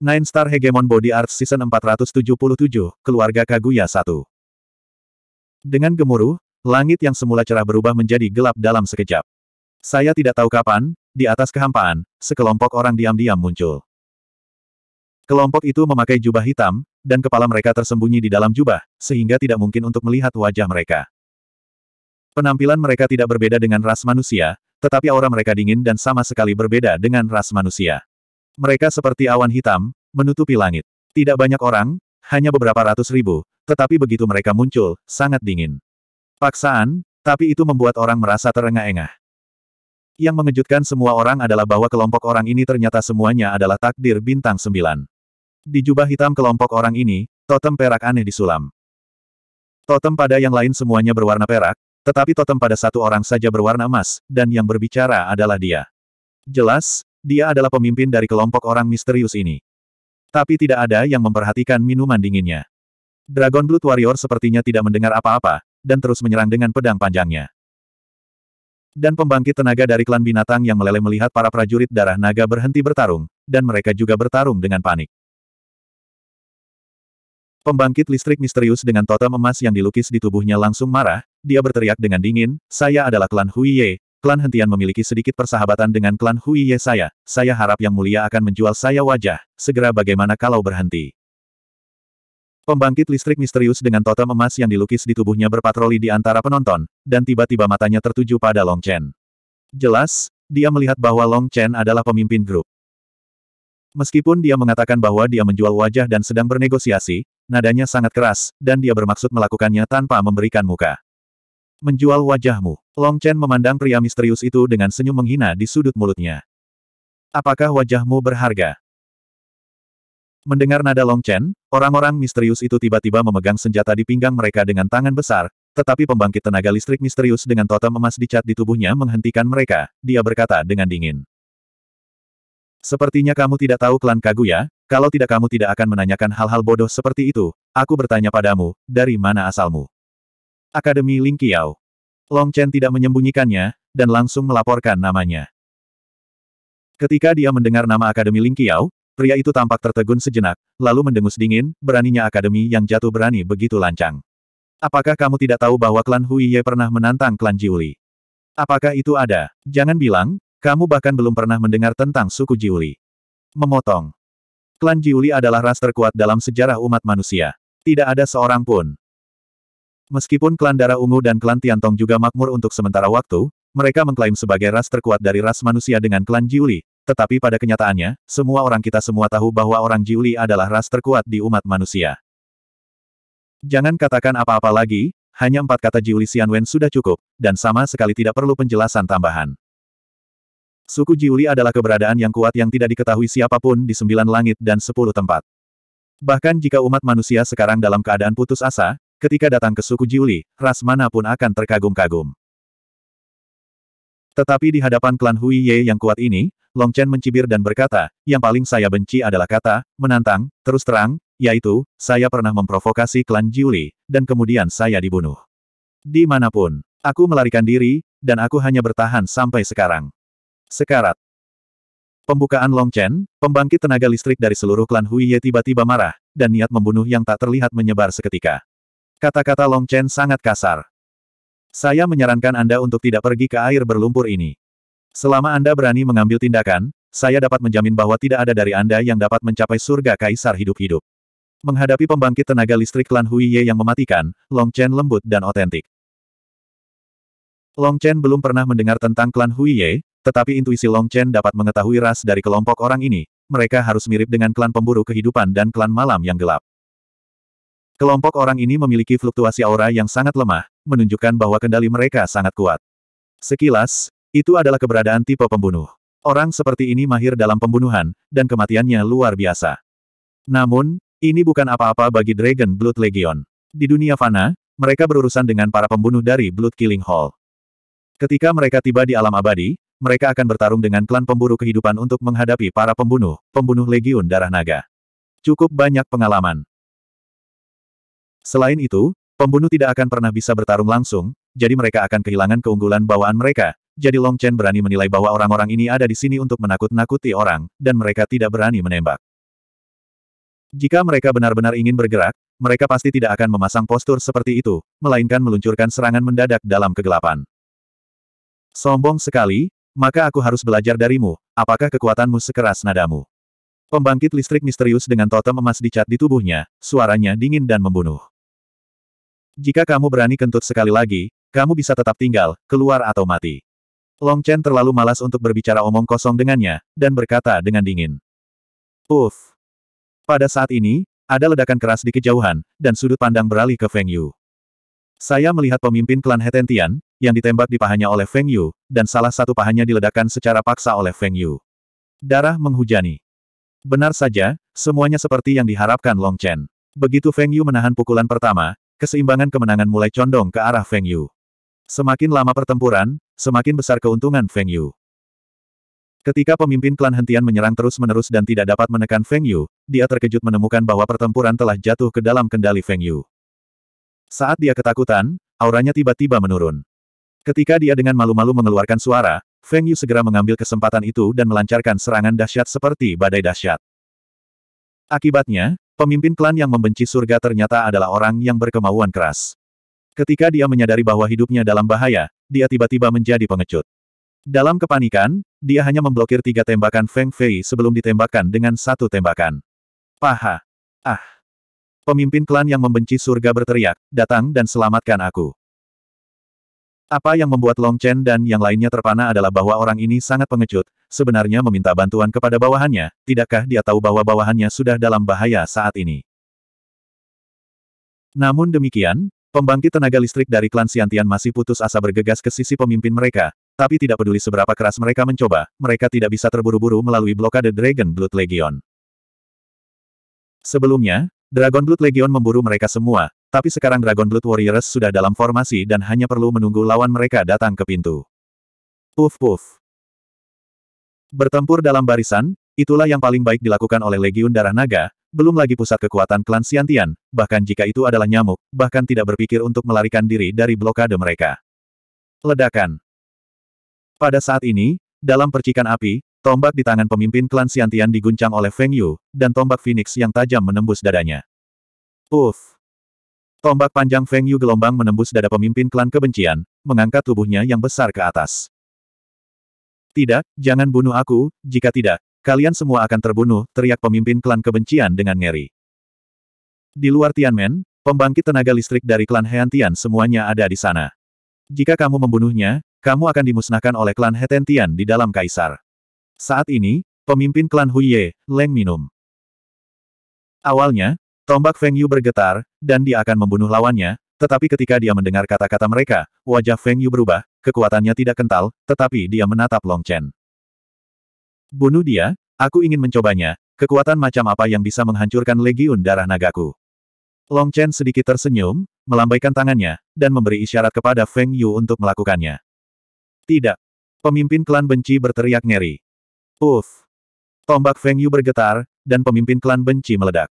Nine Star Hegemon Body Arts Season 477, Keluarga Kaguya 1. Dengan gemuruh, langit yang semula cerah berubah menjadi gelap dalam sekejap. Saya tidak tahu kapan, di atas kehampaan, sekelompok orang diam-diam muncul. Kelompok itu memakai jubah hitam, dan kepala mereka tersembunyi di dalam jubah, sehingga tidak mungkin untuk melihat wajah mereka. Penampilan mereka tidak berbeda dengan ras manusia, tetapi aura mereka dingin dan sama sekali berbeda dengan ras manusia. Mereka seperti awan hitam, menutupi langit. Tidak banyak orang, hanya beberapa ratus ribu, tetapi begitu mereka muncul, sangat dingin. Paksaan, tapi itu membuat orang merasa terengah-engah. Yang mengejutkan semua orang adalah bahwa kelompok orang ini ternyata semuanya adalah takdir bintang sembilan. Di jubah hitam kelompok orang ini, totem perak aneh disulam. Totem pada yang lain semuanya berwarna perak, tetapi totem pada satu orang saja berwarna emas, dan yang berbicara adalah dia. Jelas, dia adalah pemimpin dari kelompok orang misterius ini. Tapi tidak ada yang memperhatikan minuman dinginnya. Dragon Blood Warrior sepertinya tidak mendengar apa-apa, dan terus menyerang dengan pedang panjangnya. Dan pembangkit tenaga dari klan binatang yang meleleh melihat para prajurit darah naga berhenti bertarung, dan mereka juga bertarung dengan panik. Pembangkit listrik misterius dengan totem emas yang dilukis di tubuhnya langsung marah, dia berteriak dengan dingin, saya adalah klan Huiye, klan hentian memiliki sedikit persahabatan dengan klan Hui Ye saya, saya harap Yang Mulia akan menjual saya wajah, segera bagaimana kalau berhenti. Pembangkit listrik misterius dengan totem emas yang dilukis di tubuhnya berpatroli di antara penonton, dan tiba-tiba matanya tertuju pada Long Chen. Jelas, dia melihat bahwa Long Chen adalah pemimpin grup. Meskipun dia mengatakan bahwa dia menjual wajah dan sedang bernegosiasi, nadanya sangat keras, dan dia bermaksud melakukannya tanpa memberikan muka. Menjual wajahmu. Long Chen memandang pria misterius itu dengan senyum menghina di sudut mulutnya. Apakah wajahmu berharga? Mendengar nada Long Chen, orang-orang misterius itu tiba-tiba memegang senjata di pinggang mereka dengan tangan besar, tetapi pembangkit tenaga listrik misterius dengan totem emas dicat di tubuhnya menghentikan mereka, dia berkata dengan dingin. Sepertinya kamu tidak tahu klan Kaguya, kalau tidak kamu tidak akan menanyakan hal-hal bodoh seperti itu, aku bertanya padamu, dari mana asalmu? Akademi Ling Qiao. Long Chen tidak menyembunyikannya, dan langsung melaporkan namanya. Ketika dia mendengar nama Akademi Ling Qiao, pria itu tampak tertegun sejenak, lalu mendengus dingin, beraninya Akademi yang jatuh berani begitu lancang. Apakah kamu tidak tahu bahwa klan Hui Ye pernah menantang klan Jiuli? Apakah itu ada? Jangan bilang, kamu bahkan belum pernah mendengar tentang suku Jiuli. Memotong. Klan Jiuli adalah ras terkuat dalam sejarah umat manusia. Tidak ada seorang pun, Meskipun klan darah ungu dan klan Tiantong juga makmur untuk sementara waktu, mereka mengklaim sebagai ras terkuat dari ras manusia dengan klan Jiuli, tetapi pada kenyataannya, semua orang kita semua tahu bahwa orang Jiuli adalah ras terkuat di umat manusia. Jangan katakan apa-apa lagi, hanya empat kata Jiuli Xianwen sudah cukup, dan sama sekali tidak perlu penjelasan tambahan. Suku Jiuli adalah keberadaan yang kuat yang tidak diketahui siapa pun di sembilan langit dan sepuluh tempat. Bahkan jika umat manusia sekarang dalam keadaan putus asa, Ketika datang ke suku Jiuli, ras mana pun akan terkagum-kagum. Tetapi di hadapan klan Hui Ye yang kuat ini, Long Chen mencibir dan berkata, yang paling saya benci adalah kata, menantang, terus terang, yaitu, saya pernah memprovokasi klan Jiuli, dan kemudian saya dibunuh. Di mana pun, aku melarikan diri, dan aku hanya bertahan sampai sekarang. Sekarat. Pembukaan Long Chen, pembangkit tenaga listrik dari seluruh klan Hui Ye tiba-tiba marah, dan niat membunuh yang tak terlihat menyebar seketika. Kata-kata Long Chen sangat kasar. Saya menyarankan Anda untuk tidak pergi ke air berlumpur ini. Selama Anda berani mengambil tindakan, saya dapat menjamin bahwa tidak ada dari Anda yang dapat mencapai surga kaisar hidup-hidup. Menghadapi pembangkit tenaga listrik klan Hui Ye yang mematikan, Long Chen lembut dan otentik. Long Chen belum pernah mendengar tentang klan Hui Ye, tetapi intuisi Long Chen dapat mengetahui ras dari kelompok orang ini, mereka harus mirip dengan klan pemburu kehidupan dan klan malam yang gelap. Kelompok orang ini memiliki fluktuasi aura yang sangat lemah, menunjukkan bahwa kendali mereka sangat kuat. Sekilas, itu adalah keberadaan tipe pembunuh. Orang seperti ini mahir dalam pembunuhan, dan kematiannya luar biasa. Namun, ini bukan apa-apa bagi Dragon Blood Legion. Di dunia fana, mereka berurusan dengan para pembunuh dari Blood Killing Hall. Ketika mereka tiba di alam abadi, mereka akan bertarung dengan klan pemburu kehidupan untuk menghadapi para pembunuh, pembunuh Legiun Darah Naga. Cukup banyak pengalaman. Selain itu, pembunuh tidak akan pernah bisa bertarung langsung, jadi mereka akan kehilangan keunggulan bawaan mereka. Jadi Long Chen berani menilai bahwa orang-orang ini ada di sini untuk menakut-nakuti orang, dan mereka tidak berani menembak. Jika mereka benar-benar ingin bergerak, mereka pasti tidak akan memasang postur seperti itu, melainkan meluncurkan serangan mendadak dalam kegelapan. Sombong sekali, maka aku harus belajar darimu, apakah kekuatanmu sekeras nadamu. Pembangkit listrik misterius dengan totem emas dicat di tubuhnya, suaranya dingin dan membunuh. Jika kamu berani kentut sekali lagi, kamu bisa tetap tinggal, keluar atau mati. Long Chen terlalu malas untuk berbicara omong kosong dengannya, dan berkata dengan dingin. Uff. Pada saat ini, ada ledakan keras di kejauhan, dan sudut pandang beralih ke Feng Yu. Saya melihat pemimpin klan Hetentian, yang ditembak di pahanya oleh Feng Yu, dan salah satu pahanya diledakkan secara paksa oleh Feng Yu. Darah menghujani. Benar saja, semuanya seperti yang diharapkan Long Chen. Begitu Feng Yu menahan pukulan pertama, keseimbangan kemenangan mulai condong ke arah Feng Yu. Semakin lama pertempuran, semakin besar keuntungan Feng Yu. Ketika pemimpin klan hentian menyerang terus-menerus dan tidak dapat menekan Feng Yu, dia terkejut menemukan bahwa pertempuran telah jatuh ke dalam kendali Feng Yu. Saat dia ketakutan, auranya tiba-tiba menurun. Ketika dia dengan malu-malu mengeluarkan suara, Feng Yu segera mengambil kesempatan itu dan melancarkan serangan dahsyat seperti badai dahsyat. Akibatnya, pemimpin klan yang membenci surga ternyata adalah orang yang berkemauan keras. Ketika dia menyadari bahwa hidupnya dalam bahaya, dia tiba-tiba menjadi pengecut. Dalam kepanikan, dia hanya memblokir tiga tembakan Feng Fei sebelum ditembakkan dengan satu tembakan. Paha. Ah. Pemimpin klan yang membenci surga berteriak, datang dan selamatkan aku. Apa yang membuat Long Chen dan yang lainnya terpana adalah bahwa orang ini sangat pengecut, sebenarnya meminta bantuan kepada bawahannya, tidakkah dia tahu bahwa bawahannya sudah dalam bahaya saat ini? Namun demikian, pembangkit tenaga listrik dari klan Siantian masih putus asa bergegas ke sisi pemimpin mereka, tapi tidak peduli seberapa keras mereka mencoba, mereka tidak bisa terburu-buru melalui blokade Dragon Blood Legion. Sebelumnya, Dragon Blood Legion memburu mereka semua, tapi sekarang Dragon Blood Warriors sudah dalam formasi dan hanya perlu menunggu lawan mereka datang ke pintu. Puff puff. Bertempur dalam barisan, itulah yang paling baik dilakukan oleh Legiun Darah Naga, belum lagi pusat kekuatan klan Siantian, bahkan jika itu adalah nyamuk, bahkan tidak berpikir untuk melarikan diri dari blokade mereka. Ledakan. Pada saat ini, dalam percikan api, tombak di tangan pemimpin klan Siantian diguncang oleh Feng Yu, dan tombak Phoenix yang tajam menembus dadanya. Uff! Tombak panjang Feng Yu gelombang menembus dada pemimpin klan kebencian, mengangkat tubuhnya yang besar ke atas. Tidak, jangan bunuh aku, jika tidak, kalian semua akan terbunuh, teriak pemimpin klan kebencian dengan ngeri. Di luar Tianmen, pembangkit tenaga listrik dari klan Heantian semuanya ada di sana. Jika kamu membunuhnya, kamu akan dimusnahkan oleh klan Hetentian di dalam Kaisar. Saat ini, pemimpin klan Huye, Leng minum. Awalnya, tombak Feng Yu bergetar, dan dia akan membunuh lawannya, tetapi ketika dia mendengar kata-kata mereka, wajah Feng Yu berubah, kekuatannya tidak kental, tetapi dia menatap Long Chen. Bunuh dia, aku ingin mencobanya, kekuatan macam apa yang bisa menghancurkan legiun darah nagaku. Long Chen sedikit tersenyum, melambaikan tangannya, dan memberi isyarat kepada Feng Yu untuk melakukannya. Tidak. Pemimpin klan benci berteriak ngeri. Uff. Tombak Feng Yu bergetar, dan pemimpin klan benci meledak.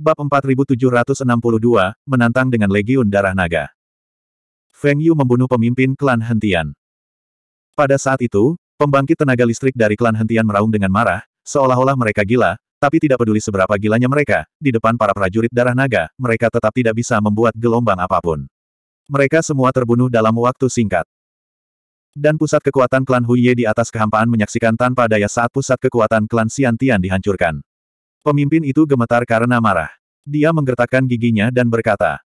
Bab 4762, menantang dengan Legiun Darah Naga. Feng Yu membunuh pemimpin klan Hentian. Pada saat itu, pembangkit tenaga listrik dari klan Hentian meraung dengan marah, seolah-olah mereka gila, tapi tidak peduli seberapa gilanya mereka, di depan para prajurit darah naga, mereka tetap tidak bisa membuat gelombang apa pun. Mereka semua terbunuh dalam waktu singkat. Dan pusat kekuatan klan Huye di atas kehampaan menyaksikan tanpa daya saat pusat kekuatan klan Xiantian dihancurkan. Pemimpin itu gemetar karena marah. Dia menggertakkan giginya dan berkata,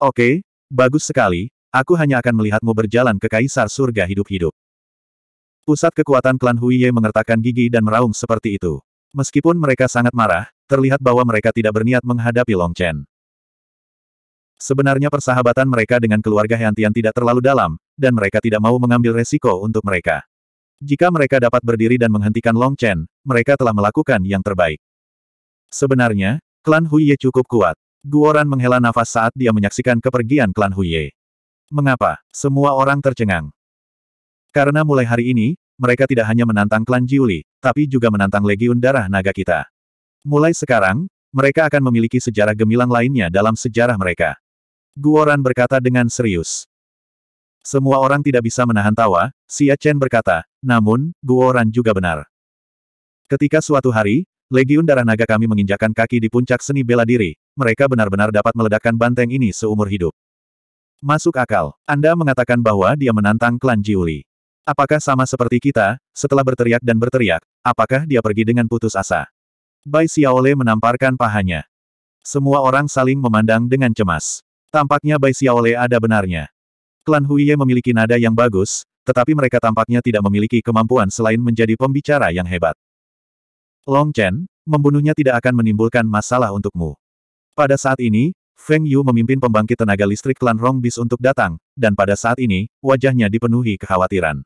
Oke, bagus sekali, aku hanya akan melihatmu berjalan ke Kaisar Surga hidup-hidup. Pusat kekuatan klan Huye mengertakkan gigi dan meraung seperti itu. Meskipun mereka sangat marah, terlihat bahwa mereka tidak berniat menghadapi Long Chen. Sebenarnya persahabatan mereka dengan keluarga Heantian tidak terlalu dalam, dan mereka tidak mau mengambil resiko untuk mereka. Jika mereka dapat berdiri dan menghentikan Long Chen, mereka telah melakukan yang terbaik. Sebenarnya, klan Huye cukup kuat. Guoran menghela nafas saat dia menyaksikan kepergian klan Huye. Mengapa? Semua orang tercengang. Karena mulai hari ini, mereka tidak hanya menantang klan Jiuli, tapi juga menantang Legiun Darah Naga kita. Mulai sekarang, mereka akan memiliki sejarah gemilang lainnya dalam sejarah mereka. Guoran berkata dengan serius. Semua orang tidak bisa menahan tawa, Xia Chen berkata, namun, Guoran juga benar. Ketika suatu hari, Legiun Darah Naga kami menginjakan kaki di puncak seni bela diri, mereka benar-benar dapat meledakkan banteng ini seumur hidup. Masuk akal. Anda mengatakan bahwa dia menantang klan Jiuli. Apakah sama seperti kita, setelah berteriak dan berteriak, apakah dia pergi dengan putus asa? Bai Xiaole menamparkan pahanya. Semua orang saling memandang dengan cemas. Tampaknya Bai Xiaole ada benarnya. Klan Huiye memiliki nada yang bagus, tetapi mereka tampaknya tidak memiliki kemampuan selain menjadi pembicara yang hebat. Long Chen, membunuhnya tidak akan menimbulkan masalah untukmu. Pada saat ini, Feng Yu memimpin pembangkit tenaga listrik klan Rongbis untuk datang, dan pada saat ini, wajahnya dipenuhi kekhawatiran.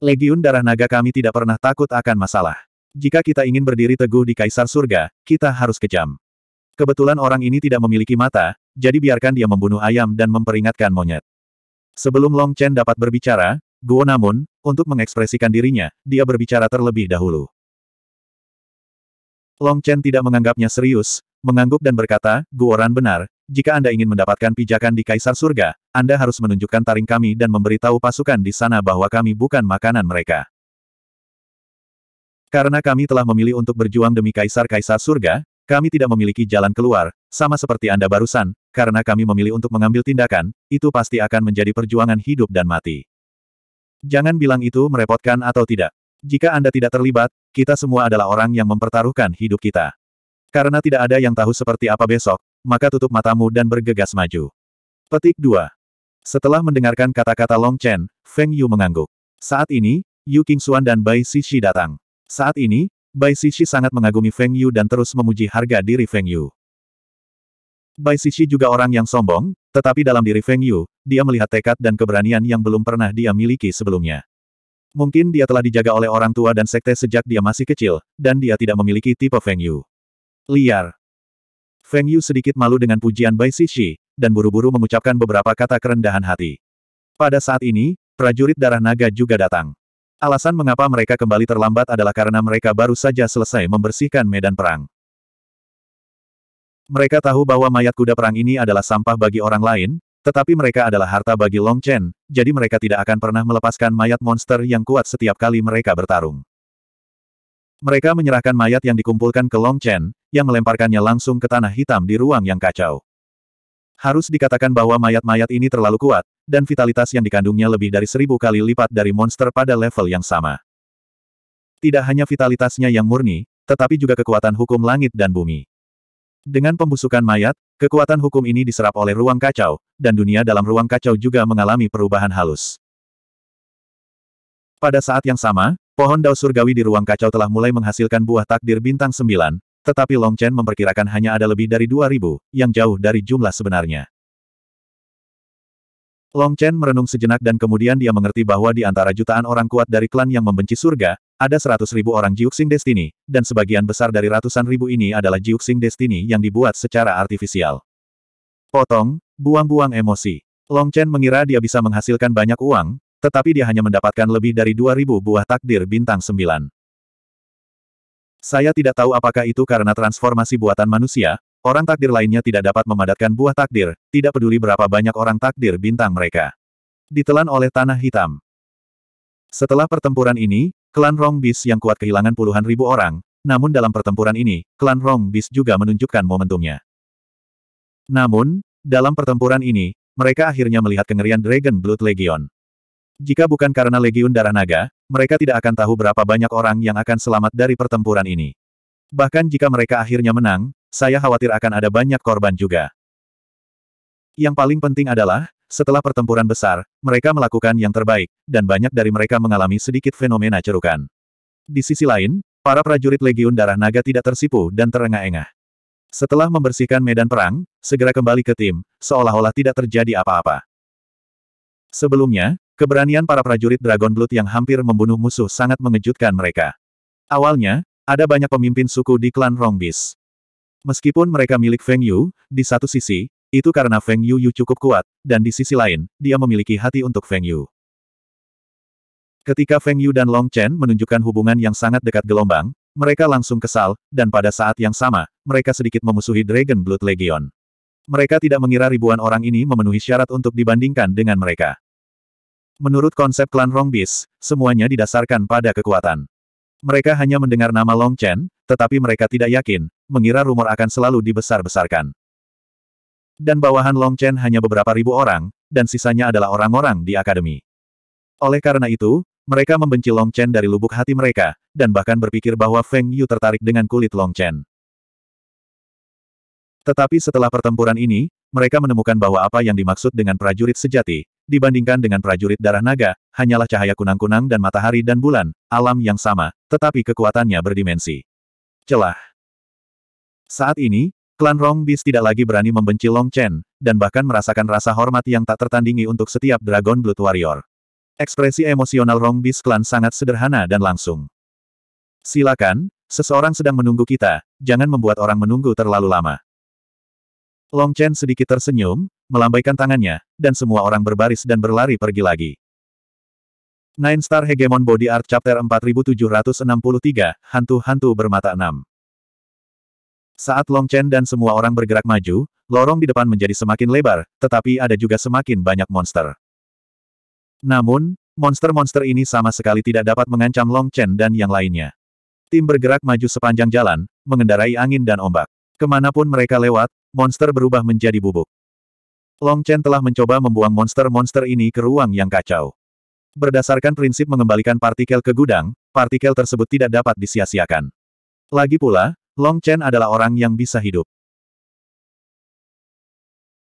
Legiun Darah Naga kami tidak pernah takut akan masalah. Jika kita ingin berdiri teguh di Kaisar Surga, kita harus kejam. Kebetulan orang ini tidak memiliki mata, jadi biarkan dia membunuh ayam dan memperingatkan monyet. Sebelum Long Chen dapat berbicara, Guo namun, untuk mengekspresikan dirinya, dia berbicara terlebih dahulu. Long Chen tidak menganggapnya serius, mengangguk dan berkata, Guoran benar, jika Anda ingin mendapatkan pijakan di Kaisar Surga, Anda harus menunjukkan taring kami dan memberitahu pasukan di sana bahwa kami bukan makanan mereka. Karena kami telah memilih untuk berjuang demi Kaisar-Kaisar Surga, kami tidak memiliki jalan keluar, sama seperti Anda barusan, karena kami memilih untuk mengambil tindakan, itu pasti akan menjadi perjuangan hidup dan mati. Jangan bilang itu merepotkan atau tidak. Jika Anda tidak terlibat, kita semua adalah orang yang mempertaruhkan hidup kita. Karena tidak ada yang tahu seperti apa besok, maka tutup matamu dan bergegas maju. Petik 2. Setelah mendengarkan kata-kata Long Chen, Feng Yu mengangguk. Saat ini, Yu Qingxuan dan Bai Xixi datang. Saat ini, Bai Xixi sangat mengagumi Feng Yu dan terus memuji harga diri Feng Yu. Bai Xixi juga orang yang sombong, tetapi dalam diri Feng Yu, dia melihat tekad dan keberanian yang belum pernah dia miliki sebelumnya. Mungkin dia telah dijaga oleh orang tua dan sekte sejak dia masih kecil, dan dia tidak memiliki tipe Feng Yu. Liar. Feng Yu sedikit malu dengan pujian Bai Xixi, dan buru-buru mengucapkan beberapa kata kerendahan hati. Pada saat ini, prajurit darah naga juga datang. Alasan mengapa mereka kembali terlambat adalah karena mereka baru saja selesai membersihkan medan perang. Mereka tahu bahwa mayat kuda perang ini adalah sampah bagi orang lain, tetapi mereka adalah harta bagi Long Chen, jadi mereka tidak akan pernah melepaskan mayat monster yang kuat setiap kali mereka bertarung. Mereka menyerahkan mayat yang dikumpulkan ke Long Chen, yang melemparkannya langsung ke tanah hitam di ruang yang kacau. Harus dikatakan bahwa mayat-mayat ini terlalu kuat, dan vitalitas yang dikandungnya lebih dari seribu kali lipat dari monster pada level yang sama. Tidak hanya vitalitasnya yang murni, tetapi juga kekuatan hukum langit dan bumi. Dengan pembusukan mayat, kekuatan hukum ini diserap oleh ruang kacau, dan dunia dalam ruang kacau juga mengalami perubahan halus. Pada saat yang sama, pohon dao surgawi di ruang kacau telah mulai menghasilkan buah takdir bintang sembilan, tetapi Long Chen memperkirakan hanya ada lebih dari dua ribu, yang jauh dari jumlah sebenarnya. Long Chen merenung sejenak dan kemudian dia mengerti bahwa di antara jutaan orang kuat dari klan yang membenci surga, ada seratus ribu orang Jiuxing Destiny, dan sebagian besar dari ratusan ribu ini adalah Jiuxing Destiny yang dibuat secara artifisial. Potong, buang-buang emosi. Long Chen mengira dia bisa menghasilkan banyak uang, tetapi dia hanya mendapatkan lebih dari 2000 buah takdir bintang sembilan. Saya tidak tahu apakah itu karena transformasi buatan manusia, orang takdir lainnya tidak dapat memadatkan buah takdir, tidak peduli berapa banyak orang takdir bintang mereka. Ditelan oleh tanah hitam. Setelah pertempuran ini, Klan Rong Bis yang kuat kehilangan puluhan ribu orang, namun dalam pertempuran ini, klan Rong Bis juga menunjukkan momentumnya. Namun, dalam pertempuran ini, mereka akhirnya melihat kengerian Dragon Blood Legion. Jika bukan karena Legiun Darah Naga, mereka tidak akan tahu berapa banyak orang yang akan selamat dari pertempuran ini. Bahkan jika mereka akhirnya menang, saya khawatir akan ada banyak korban juga. Yang paling penting adalah, setelah pertempuran besar, mereka melakukan yang terbaik, dan banyak dari mereka mengalami sedikit fenomena cerukan. Di sisi lain, para prajurit Legiun Darah Naga tidak tersipu dan terengah-engah. Setelah membersihkan medan perang, segera kembali ke tim, seolah-olah tidak terjadi apa-apa. Sebelumnya, keberanian para prajurit Dragon Blood yang hampir membunuh musuh sangat mengejutkan mereka. Awalnya, ada banyak pemimpin suku di klan Rongbis. Meskipun mereka milik Feng Yu, di satu sisi, itu karena Feng Yu Yu cukup kuat, dan di sisi lain, dia memiliki hati untuk Feng Yu. Ketika Feng Yu dan Long Chen menunjukkan hubungan yang sangat dekat gelombang, mereka langsung kesal, dan pada saat yang sama, mereka sedikit memusuhi Dragon Blood Legion. Mereka tidak mengira ribuan orang ini memenuhi syarat untuk dibandingkan dengan mereka. Menurut konsep klan Rongbis, semuanya didasarkan pada kekuatan. Mereka hanya mendengar nama Long Chen, tetapi mereka tidak yakin, mengira rumor akan selalu dibesar-besarkan. Dan bawahan Long Chen hanya beberapa ribu orang, dan sisanya adalah orang-orang di akademi. Oleh karena itu, mereka membenci Long Chen dari lubuk hati mereka, dan bahkan berpikir bahwa Feng Yu tertarik dengan kulit Long Chen. Tetapi setelah pertempuran ini, mereka menemukan bahwa apa yang dimaksud dengan prajurit sejati, Dibandingkan dengan prajurit darah naga, hanyalah cahaya kunang-kunang dan matahari dan bulan, alam yang sama, tetapi kekuatannya berdimensi. Celah. Saat ini, klan Rong Bis tidak lagi berani membenci Long Chen, dan bahkan merasakan rasa hormat yang tak tertandingi untuk setiap Dragon Blood Warrior. Ekspresi emosional Rong Bis klan sangat sederhana dan langsung. Silakan, seseorang sedang menunggu kita, jangan membuat orang menunggu terlalu lama. Long Chen sedikit tersenyum, melambaikan tangannya, dan semua orang berbaris dan berlari pergi lagi. Nine Star Hegemon Body Art Chapter 4763, Hantu-Hantu Bermata Enam. Saat Long Chen dan semua orang bergerak maju, lorong di depan menjadi semakin lebar, tetapi ada juga semakin banyak monster. Namun, monster-monster ini sama sekali tidak dapat mengancam Long Chen dan yang lainnya. Tim bergerak maju sepanjang jalan, mengendarai angin dan ombak. Ke mana pun mereka lewat, monster berubah menjadi bubuk. Long Chen telah mencoba membuang monster-monster ini ke ruang yang kacau. Berdasarkan prinsip mengembalikan partikel ke gudang, partikel tersebut tidak dapat disia-siakan. Lagi pula, Long Chen adalah orang yang bisa hidup.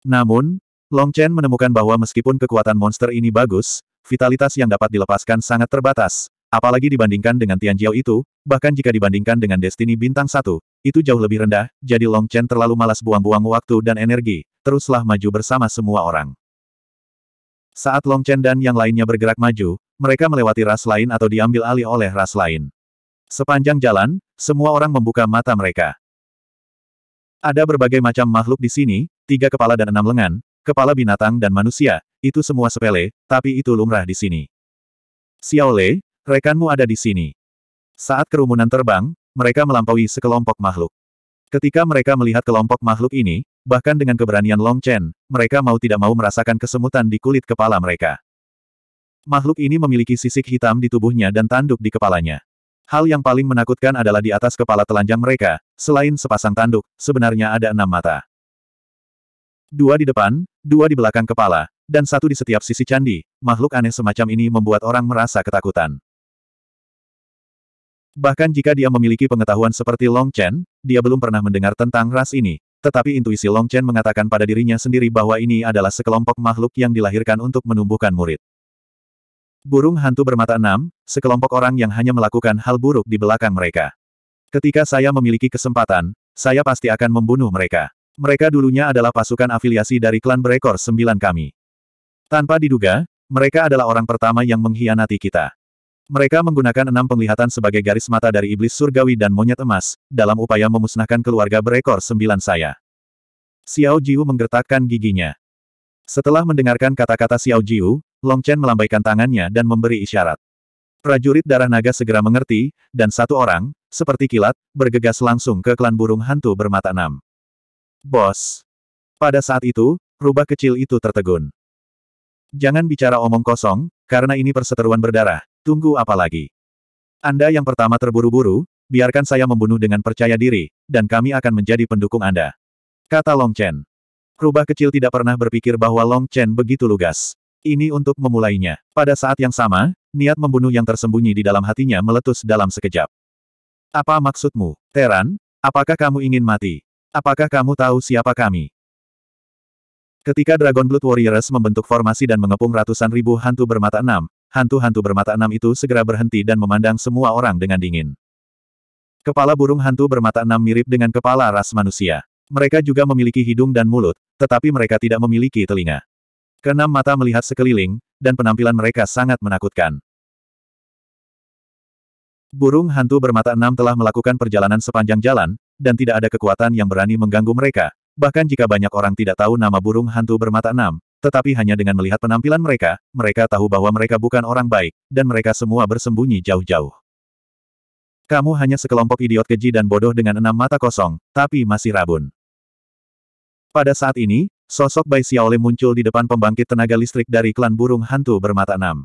Namun, Long Chen menemukan bahwa meskipun kekuatan monster ini bagus, vitalitas yang dapat dilepaskan sangat terbatas, apalagi dibandingkan dengan Tianjiao itu, bahkan jika dibandingkan dengan Destiny Bintang 1, itu jauh lebih rendah, jadi Long Chen terlalu malas buang-buang waktu dan energi, teruslah maju bersama semua orang. Saat Long Chen dan yang lainnya bergerak maju, mereka melewati ras lain atau diambil alih oleh ras lain. Sepanjang jalan, semua orang membuka mata mereka. Ada berbagai macam makhluk di sini, tiga kepala dan enam lengan, kepala binatang dan manusia, itu semua sepele, tapi itu lumrah di sini. Xiao Lei, rekanmu ada di sini. Saat kerumunan terbang, mereka melampaui sekelompok makhluk. Ketika mereka melihat kelompok makhluk ini, bahkan dengan keberanian Long Chen, mereka mau tidak mau merasakan kesemutan di kulit kepala mereka. Makhluk ini memiliki sisik hitam di tubuhnya dan tanduk di kepalanya. Hal yang paling menakutkan adalah di atas kepala telanjang mereka, selain sepasang tanduk, sebenarnya ada enam mata. Dua di depan, dua di belakang kepala, dan satu di setiap sisi candi, makhluk aneh semacam ini membuat orang merasa ketakutan. Bahkan jika dia memiliki pengetahuan seperti Long Chen, dia belum pernah mendengar tentang ras ini. Tetapi intuisi Long Chen mengatakan pada dirinya sendiri bahwa ini adalah sekelompok makhluk yang dilahirkan untuk menumbuhkan murid. Burung hantu bermata enam, sekelompok orang yang hanya melakukan hal buruk di belakang mereka. Ketika saya memiliki kesempatan, saya pasti akan membunuh mereka. Mereka dulunya adalah pasukan afiliasi dari klan berekor sembilan kami. Tanpa diduga, mereka adalah orang pertama yang mengkhianati kita. Mereka menggunakan enam penglihatan sebagai garis mata dari iblis surgawi dan monyet emas, dalam upaya memusnahkan keluarga berekor sembilan saya. Xiao Jiu menggertakkan giginya. Setelah mendengarkan kata-kata Xiao Jiu, Long Chen melambaikan tangannya dan memberi isyarat. Prajurit darah naga segera mengerti, dan satu orang, seperti kilat, bergegas langsung ke klan burung hantu bermata enam. Bos! Pada saat itu, rubah kecil itu tertegun. Jangan bicara omong kosong, karena ini perseteruan berdarah, Tunggu apa lagi? Anda yang pertama terburu-buru, biarkan saya membunuh dengan percaya diri, dan kami akan menjadi pendukung Anda. Kata Long Chen. Rubah kecil tidak pernah berpikir bahwa Long Chen begitu lugas. Ini untuk memulainya. Pada saat yang sama, niat membunuh yang tersembunyi di dalam hatinya meletus dalam sekejap. Apa maksudmu, Teran? Apakah kamu ingin mati? Apakah kamu tahu siapa kami? Ketika Dragon Blood Warriors membentuk formasi dan mengepung ratusan ribu hantu bermata enam, hantu-hantu bermata enam itu segera berhenti dan memandang semua orang dengan dingin. Kepala burung hantu bermata enam mirip dengan kepala ras manusia. Mereka juga memiliki hidung dan mulut, tetapi mereka tidak memiliki telinga. Keenam mata melihat sekeliling, dan penampilan mereka sangat menakutkan. Burung hantu bermata enam telah melakukan perjalanan sepanjang jalan, dan tidak ada kekuatan yang berani mengganggu mereka. Bahkan jika banyak orang tidak tahu nama burung hantu bermata enam, tetapi hanya dengan melihat penampilan mereka, mereka tahu bahwa mereka bukan orang baik, dan mereka semua bersembunyi jauh-jauh. Kamu hanya sekelompok idiot keji dan bodoh dengan enam mata kosong, tapi masih rabun. Pada saat ini, sosok Bai Xiaole muncul di depan pembangkit tenaga listrik dari klan burung hantu bermata enam.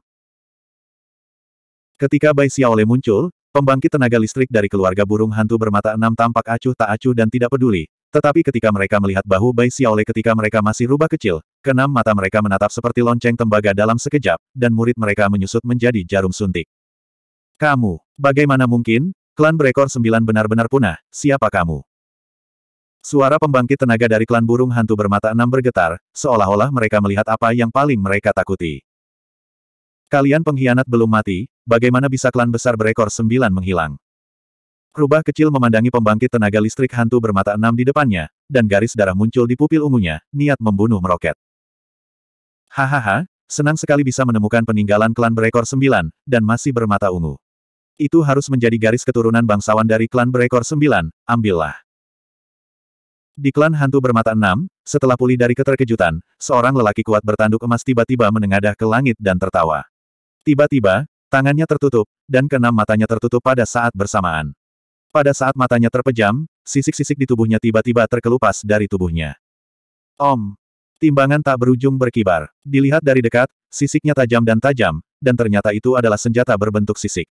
Ketika Bai Xiaole muncul, pembangkit tenaga listrik dari keluarga burung hantu bermata enam tampak acuh tak acuh dan tidak peduli. Tetapi ketika mereka melihat bahu Bai Xiaole ketika mereka masih rubah kecil, keenam mata mereka menatap seperti lonceng tembaga dalam sekejap, dan murid mereka menyusut menjadi jarum suntik. Kamu, bagaimana mungkin? Klan berekor sembilan benar-benar punah, siapa kamu? Suara pembangkit tenaga dari klan burung hantu bermata enam bergetar, seolah-olah mereka melihat apa yang paling mereka takuti. Kalian pengkhianat belum mati, bagaimana bisa klan besar berekor sembilan menghilang? Rubah kecil memandangi pembangkit tenaga listrik hantu bermata enam di depannya, dan garis darah muncul di pupil ungunya, niat membunuh meroket. Hahaha, senang sekali bisa menemukan peninggalan klan berekor sembilan, dan masih bermata ungu. Itu harus menjadi garis keturunan bangsawan dari klan berekor sembilan, ambillah. Di klan hantu bermata enam, setelah pulih dari keterkejutan, seorang lelaki kuat bertanduk emas tiba-tiba menengadah ke langit dan tertawa. Tiba-tiba, tangannya tertutup, dan keenam matanya tertutup pada saat bersamaan. Pada saat matanya terpejam, sisik-sisik di tubuhnya tiba-tiba terkelupas dari tubuhnya. Om! Timbangan tak berujung berkibar. Dilihat dari dekat, sisiknya tajam dan tajam, dan ternyata itu adalah senjata berbentuk sisik.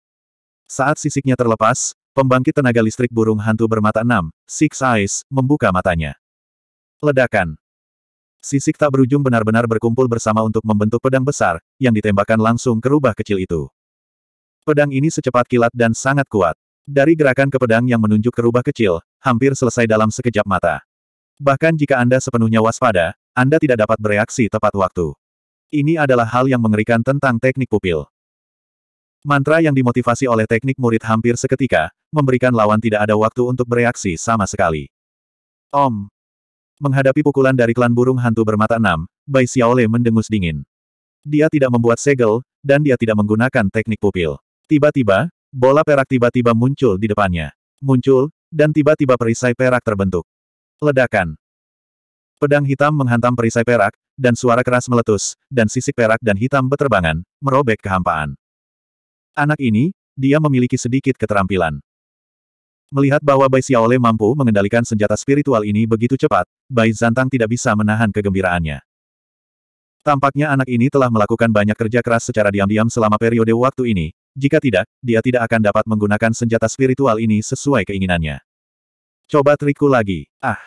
Saat sisiknya terlepas, Pembangkit tenaga listrik burung hantu bermata enam, Six Eyes, membuka matanya. Ledakan. Sisik tak berujung benar-benar berkumpul bersama untuk membentuk pedang besar, yang ditembakkan langsung ke rubah kecil itu. Pedang ini secepat kilat dan sangat kuat. Dari gerakan ke pedang yang menunjuk ke rubah kecil, hampir selesai dalam sekejap mata. Bahkan jika Anda sepenuhnya waspada, Anda tidak dapat bereaksi tepat waktu. Ini adalah hal yang mengerikan tentang teknik pupil. Mantra yang dimotivasi oleh teknik murid hampir seketika, memberikan lawan tidak ada waktu untuk bereaksi sama sekali. Om. Menghadapi pukulan dari klan burung hantu bermata enam, Bai Xiaole mendengus dingin. Dia tidak membuat segel, dan dia tidak menggunakan teknik pupil. Tiba-tiba, bola perak tiba-tiba muncul di depannya. Muncul, dan tiba-tiba perisai perak terbentuk. Ledakan. Pedang hitam menghantam perisai perak, dan suara keras meletus, dan sisik perak dan hitam beterbangan, merobek kehampaan. Anak ini, dia memiliki sedikit keterampilan. Melihat bahwa Bai Xiaole mampu mengendalikan senjata spiritual ini begitu cepat, Bai Zantang tidak bisa menahan kegembiraannya. Tampaknya anak ini telah melakukan banyak kerja keras secara diam-diam selama periode waktu ini, jika tidak, dia tidak akan dapat menggunakan senjata spiritual ini sesuai keinginannya. Coba trikku lagi, ah!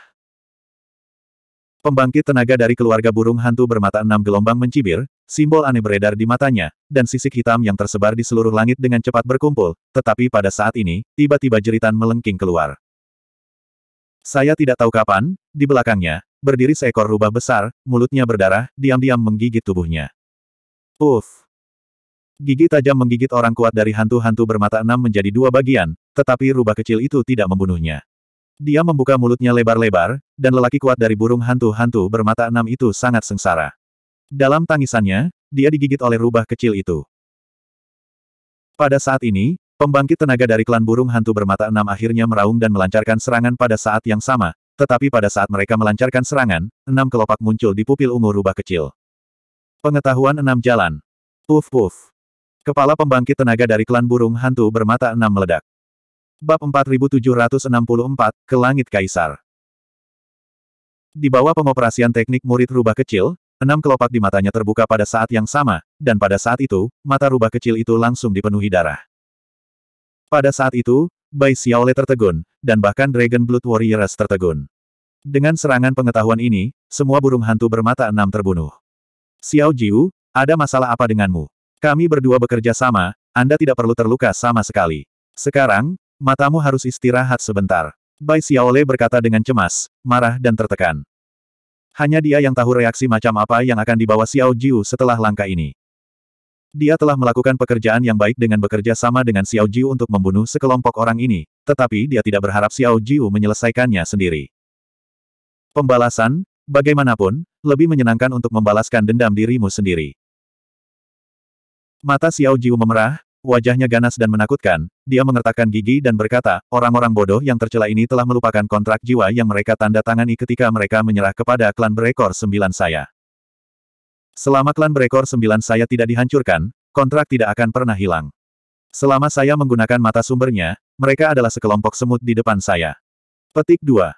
Pembangkit tenaga dari keluarga burung hantu bermata enam gelombang mencibir, simbol aneh beredar di matanya, dan sisik hitam yang tersebar di seluruh langit dengan cepat berkumpul, tetapi pada saat ini, tiba-tiba jeritan melengking keluar. Saya tidak tahu kapan, di belakangnya, berdiri seekor rubah besar, mulutnya berdarah, diam-diam menggigit tubuhnya. Uff! Gigi tajam menggigit orang kuat dari hantu-hantu bermata enam menjadi dua bagian, tetapi rubah kecil itu tidak membunuhnya. Dia membuka mulutnya lebar-lebar, dan lelaki kuat dari burung hantu-hantu bermata enam itu sangat sengsara. Dalam tangisannya, dia digigit oleh rubah kecil itu. Pada saat ini, pembangkit tenaga dari klan burung hantu bermata enam akhirnya meraung dan melancarkan serangan pada saat yang sama, tetapi pada saat mereka melancarkan serangan, enam kelopak muncul di pupil ungu rubah kecil. Pengetahuan enam jalan. Puf-puf. Kepala pembangkit tenaga dari klan burung hantu bermata enam meledak. Bab 4764, Ke Langit Kaisar. Di bawah pengoperasian teknik murid rubah kecil, enam kelopak di matanya terbuka pada saat yang sama, dan pada saat itu, mata rubah kecil itu langsung dipenuhi darah. Pada saat itu, Bai Xiaole tertegun, dan bahkan Dragon Blood Warriors tertegun. Dengan serangan pengetahuan ini, semua burung hantu bermata enam terbunuh. Xiao Jiu, ada masalah apa denganmu? Kami berdua bekerja sama, Anda tidak perlu terluka sama sekali. Sekarang, Matamu harus istirahat sebentar. Bai Xiaole berkata dengan cemas, marah dan tertekan. Hanya dia yang tahu reaksi macam apa yang akan dibawa Xiao Jiu setelah langkah ini. Dia telah melakukan pekerjaan yang baik dengan bekerja sama dengan Xiao Jiu untuk membunuh sekelompok orang ini, tetapi dia tidak berharap Xiao Jiu menyelesaikannya sendiri. Pembalasan, bagaimanapun, lebih menyenangkan untuk membalaskan dendam dirimu sendiri. Mata Xiao Jiu memerah, Wajahnya ganas dan menakutkan, dia mengertakkan gigi dan berkata, orang-orang bodoh yang tercela ini telah melupakan kontrak jiwa yang mereka tanda tangani ketika mereka menyerah kepada klan berekor sembilan saya. Selama klan berekor sembilan saya tidak dihancurkan, kontrak tidak akan pernah hilang. Selama saya menggunakan mata sumbernya, mereka adalah sekelompok semut di depan saya. Petik 2.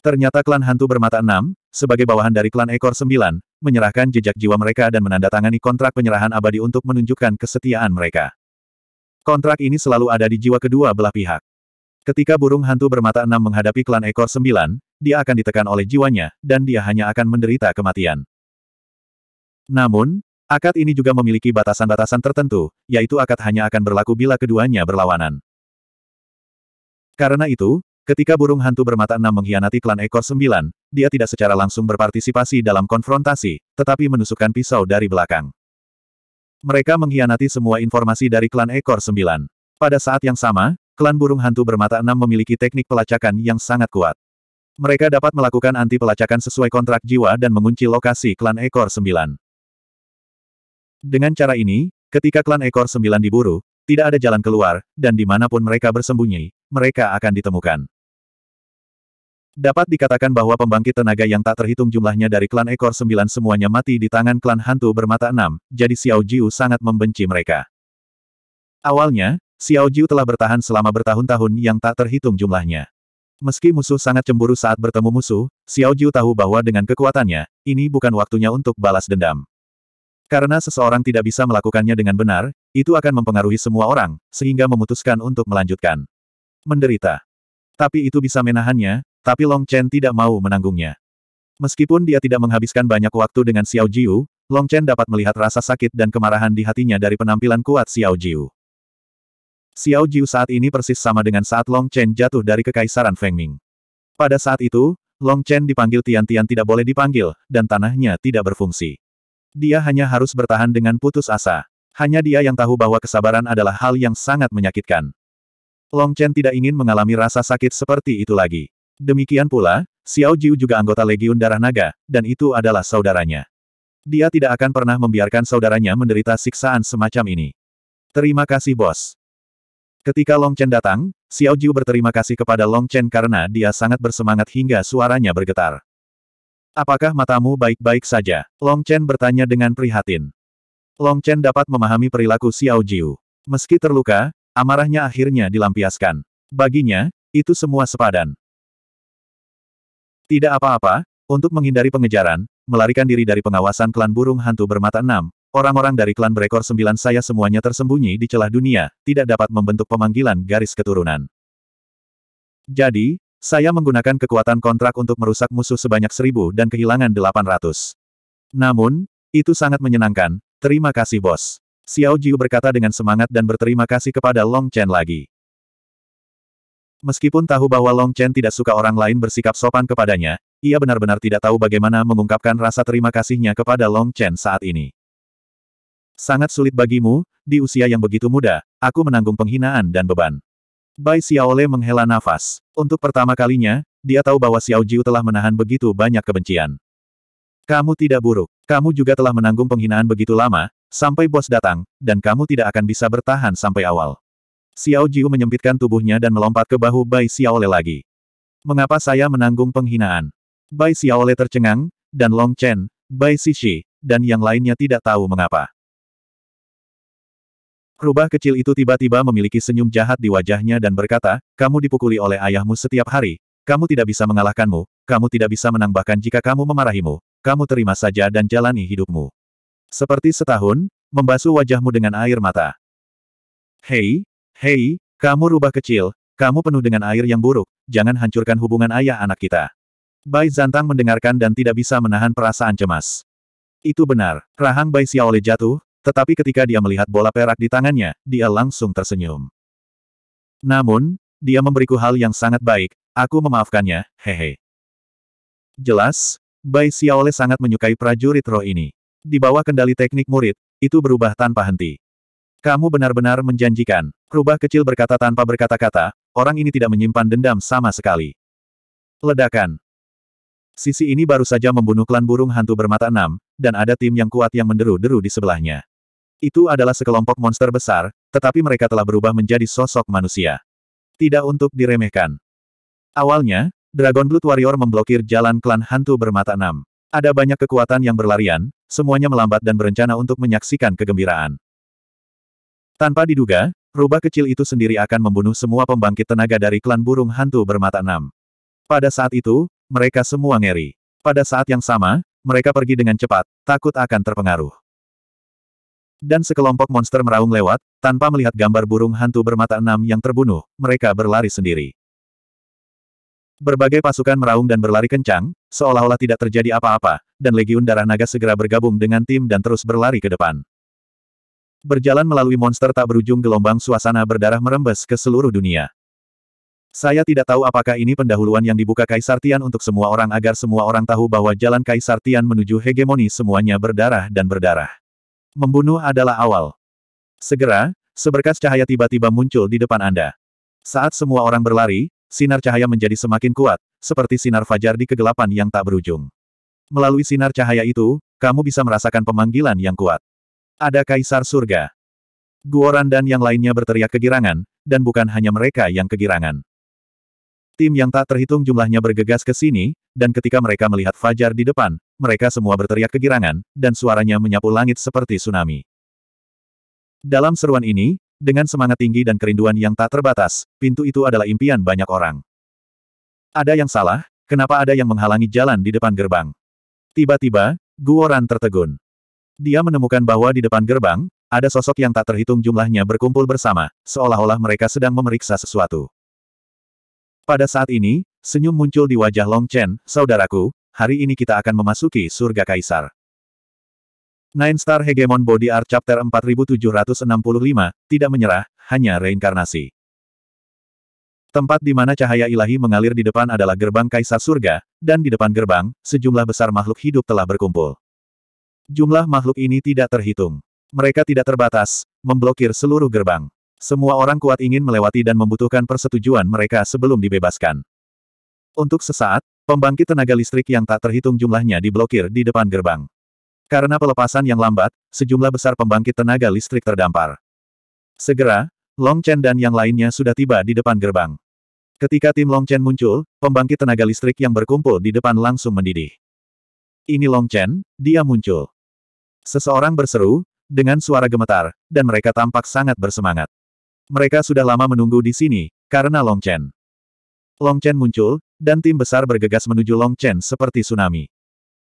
Ternyata klan hantu bermata enam, sebagai bawahan dari klan ekor sembilan, menyerahkan jejak jiwa mereka dan menandatangani kontrak penyerahan abadi untuk menunjukkan kesetiaan mereka. Kontrak ini selalu ada di jiwa kedua belah pihak. Ketika burung hantu bermata enam menghadapi klan ekor sembilan, dia akan ditekan oleh jiwanya, dan dia hanya akan menderita kematian. Namun, akad ini juga memiliki batasan-batasan tertentu, yaitu akad hanya akan berlaku bila keduanya berlawanan. Karena itu, ketika burung hantu bermata enam mengkhianati klan ekor sembilan, dia tidak secara langsung berpartisipasi dalam konfrontasi, tetapi menusukkan pisau dari belakang. Mereka mengkhianati semua informasi dari klan ekor sembilan. Pada saat yang sama, klan burung hantu bermata enam memiliki teknik pelacakan yang sangat kuat. Mereka dapat melakukan anti pelacakan sesuai kontrak jiwa dan mengunci lokasi klan ekor sembilan. Dengan cara ini, ketika klan ekor sembilan diburu, tidak ada jalan keluar, dan di mana pun mereka bersembunyi, mereka akan ditemukan. Dapat dikatakan bahwa pembangkit tenaga yang tak terhitung jumlahnya dari klan ekor sembilan semuanya mati di tangan klan hantu bermata enam, jadi Xiao Jiu sangat membenci mereka. Awalnya, Xiao Jiu telah bertahan selama bertahun-tahun yang tak terhitung jumlahnya. Meski musuh sangat cemburu saat bertemu musuh, Xiao Jiu tahu bahwa dengan kekuatannya, ini bukan waktunya untuk balas dendam. Karena seseorang tidak bisa melakukannya dengan benar, itu akan mempengaruhi semua orang, sehingga memutuskan untuk melanjutkan. Menderita. Tapi itu bisa menahannya, tapi Long Chen tidak mau menanggungnya. Meskipun dia tidak menghabiskan banyak waktu dengan Xiao Jiu, Long Chen dapat melihat rasa sakit dan kemarahan di hatinya dari penampilan kuat Xiao Jiu. Xiao Jiu saat ini persis sama dengan saat Long Chen jatuh dari kekaisaran Feng Ming. Pada saat itu, Long Chen dipanggil Tian-Tian tidak boleh dipanggil, dan tanahnya tidak berfungsi. Dia hanya harus bertahan dengan putus asa. Hanya dia yang tahu bahwa kesabaran adalah hal yang sangat menyakitkan. Long Chen tidak ingin mengalami rasa sakit seperti itu lagi. Demikian pula, Xiao Jiu juga anggota Legiun Darah Naga, dan itu adalah saudaranya. Dia tidak akan pernah membiarkan saudaranya menderita siksaan semacam ini. Terima kasih bos. Ketika Long Chen datang, Xiao Jiu berterima kasih kepada Long Chen karena dia sangat bersemangat hingga suaranya bergetar. Apakah matamu baik-baik saja? Long Chen bertanya dengan prihatin. Long Chen dapat memahami perilaku Xiao Jiu. Meski terluka, amarahnya akhirnya dilampiaskan. Baginya, itu semua sepadan. Tidak apa-apa, untuk menghindari pengejaran, melarikan diri dari pengawasan klan burung hantu bermata enam, Orang-orang dari klan berekor sembilan saya semuanya tersembunyi di celah dunia, tidak dapat membentuk pemanggilan garis keturunan. Jadi, saya menggunakan kekuatan kontrak untuk merusak musuh sebanyak seribu dan kehilangan delapan ratus. Namun, itu sangat menyenangkan, terima kasih bos. Xiao Jiu berkata dengan semangat dan berterima kasih kepada Long Chen lagi. Meskipun tahu bahwa Long Chen tidak suka orang lain bersikap sopan kepadanya, ia benar-benar tidak tahu bagaimana mengungkapkan rasa terima kasihnya kepada Long Chen saat ini. Sangat sulit bagimu, di usia yang begitu muda, aku menanggung penghinaan dan beban. Bai Xiaole menghela nafas. Untuk pertama kalinya, dia tahu bahwa Xiao Jiu telah menahan begitu banyak kebencian. Kamu tidak buruk. Kamu juga telah menanggung penghinaan begitu lama, sampai bos datang, dan kamu tidak akan bisa bertahan sampai awal. Xiao Jiu menyempitkan tubuhnya dan melompat ke bahu Bai Xiaole lagi. Mengapa saya menanggung penghinaan? Bai Xiaole tercengang, dan Long Chen, Bai Xixi, dan yang lainnya tidak tahu mengapa. Rubah kecil itu tiba-tiba memiliki senyum jahat di wajahnya dan berkata, kamu dipukuli oleh ayahmu setiap hari, kamu tidak bisa mengalahkanmu, kamu tidak bisa menang bahkan jika kamu memarahimu, kamu terima saja dan jalani hidupmu. Seperti setahun, membasuh wajahmu dengan air mata. Hei, hei, kamu rubah kecil, kamu penuh dengan air yang buruk, jangan hancurkan hubungan ayah anak kita. Bai Zantang mendengarkan dan tidak bisa menahan perasaan cemas. Itu benar, rahang Bai Xiaole jatuh, tetapi ketika dia melihat bola perak di tangannya, dia langsung tersenyum. Namun, dia memberiku hal yang sangat baik, aku memaafkannya, hehe. Jelas, Bai Xiaole sangat menyukai prajurit roh ini. Di bawah kendali teknik murid, itu berubah tanpa henti. Kamu benar-benar menjanjikan. Rubah kecil berkata tanpa berkata-kata, orang ini tidak menyimpan dendam sama sekali. Ledakan. Sisi ini baru saja membunuh klan burung hantu bermata enam, dan ada tim yang kuat yang menderu-deru di sebelahnya. Itu adalah sekelompok monster besar, tetapi mereka telah berubah menjadi sosok manusia. Tidak untuk diremehkan. Awalnya, Dragon Blood Warrior memblokir jalan klan hantu bermata enam. Ada banyak kekuatan yang berlarian, semuanya melambat dan berencana untuk menyaksikan kegembiraan. Tanpa diduga, rubah kecil itu sendiri akan membunuh semua pembangkit tenaga dari klan burung hantu bermata enam. Pada saat itu, mereka semua ngeri. Pada saat yang sama, mereka pergi dengan cepat, takut akan terpengaruh. Dan sekelompok monster meraung lewat, tanpa melihat gambar burung hantu bermata enam yang terbunuh, mereka berlari sendiri. Berbagai pasukan meraung dan berlari kencang, seolah-olah tidak terjadi apa-apa, dan Legiun Darah Naga segera bergabung dengan tim dan terus berlari ke depan. Berjalan melalui monster tak berujung gelombang suasana berdarah merembes ke seluruh dunia. Saya tidak tahu apakah ini pendahuluan yang dibuka Kaisar Tian untuk semua orang agar semua orang tahu bahwa jalan Kaisar Tian menuju hegemoni semuanya berdarah dan berdarah. Membunuh adalah awal. Segera, seberkas cahaya tiba-tiba muncul di depan Anda. Saat semua orang berlari, sinar cahaya menjadi semakin kuat, seperti sinar fajar di kegelapan yang tak berujung. Melalui sinar cahaya itu, kamu bisa merasakan pemanggilan yang kuat. Ada Kaisar Surga. Guoran dan yang lainnya berteriak kegirangan, dan bukan hanya mereka yang kegirangan. Tim yang tak terhitung jumlahnya bergegas ke sini, dan ketika mereka melihat Fajar di depan, mereka semua berteriak kegirangan, dan suaranya menyapu langit seperti tsunami. Dalam seruan ini, dengan semangat tinggi dan kerinduan yang tak terbatas, pintu itu adalah impian banyak orang. Ada yang salah, kenapa ada yang menghalangi jalan di depan gerbang? Tiba-tiba, Guoran tertegun. Dia menemukan bahwa di depan gerbang, ada sosok yang tak terhitung jumlahnya berkumpul bersama, seolah-olah mereka sedang memeriksa sesuatu. Pada saat ini, senyum muncul di wajah Long Chen, saudaraku, hari ini kita akan memasuki surga kaisar. Nine Star Hegemon Body Art Chapter 4765, tidak menyerah, hanya reinkarnasi. Tempat di mana cahaya ilahi mengalir di depan adalah gerbang kaisar surga, dan di depan gerbang, sejumlah besar makhluk hidup telah berkumpul. Jumlah makhluk ini tidak terhitung. Mereka tidak terbatas, memblokir seluruh gerbang. Semua orang kuat ingin melewati dan membutuhkan persetujuan mereka sebelum dibebaskan. Untuk sesaat, pembangkit tenaga listrik yang tak terhitung jumlahnya diblokir di depan gerbang. Karena pelepasan yang lambat, sejumlah besar pembangkit tenaga listrik terdampar. Segera, Long Chen dan yang lainnya sudah tiba di depan gerbang. Ketika tim Long Chen muncul, pembangkit tenaga listrik yang berkumpul di depan langsung mendidih. Ini Long Chen, dia muncul. Seseorang berseru, dengan suara gemetar, dan mereka tampak sangat bersemangat. Mereka sudah lama menunggu di sini, karena Long Chen. Long Chen muncul, dan tim besar bergegas menuju Long Chen seperti tsunami.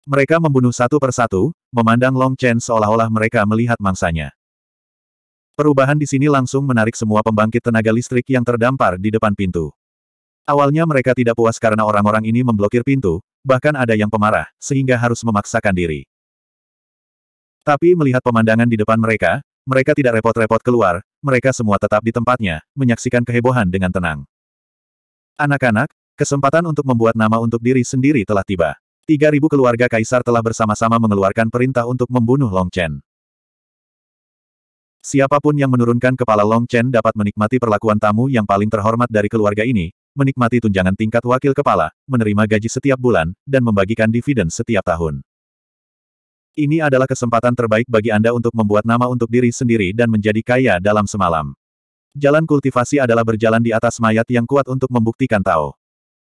Mereka membunuh satu persatu, memandang Long Chen seolah-olah mereka melihat mangsanya. Perubahan di sini langsung menarik semua pembangkit tenaga listrik yang terdampar di depan pintu. Awalnya mereka tidak puas karena orang-orang ini memblokir pintu, bahkan ada yang pemarah, sehingga harus memaksakan diri. Tapi melihat pemandangan di depan mereka, mereka tidak repot-repot keluar, mereka semua tetap di tempatnya, menyaksikan kehebohan dengan tenang. Anak-anak, kesempatan untuk membuat nama untuk diri sendiri telah tiba. 3.000 keluarga kaisar telah bersama-sama mengeluarkan perintah untuk membunuh Long Chen. Siapa pun yang menurunkan kepala Long Chen dapat menikmati perlakuan tamu yang paling terhormat dari keluarga ini, menikmati tunjangan tingkat wakil kepala, menerima gaji setiap bulan, dan membagikan dividen setiap tahun. Ini adalah kesempatan terbaik bagi Anda untuk membuat nama untuk diri sendiri dan menjadi kaya dalam semalam. Jalan kultivasi adalah berjalan di atas mayat yang kuat untuk membuktikan Tao.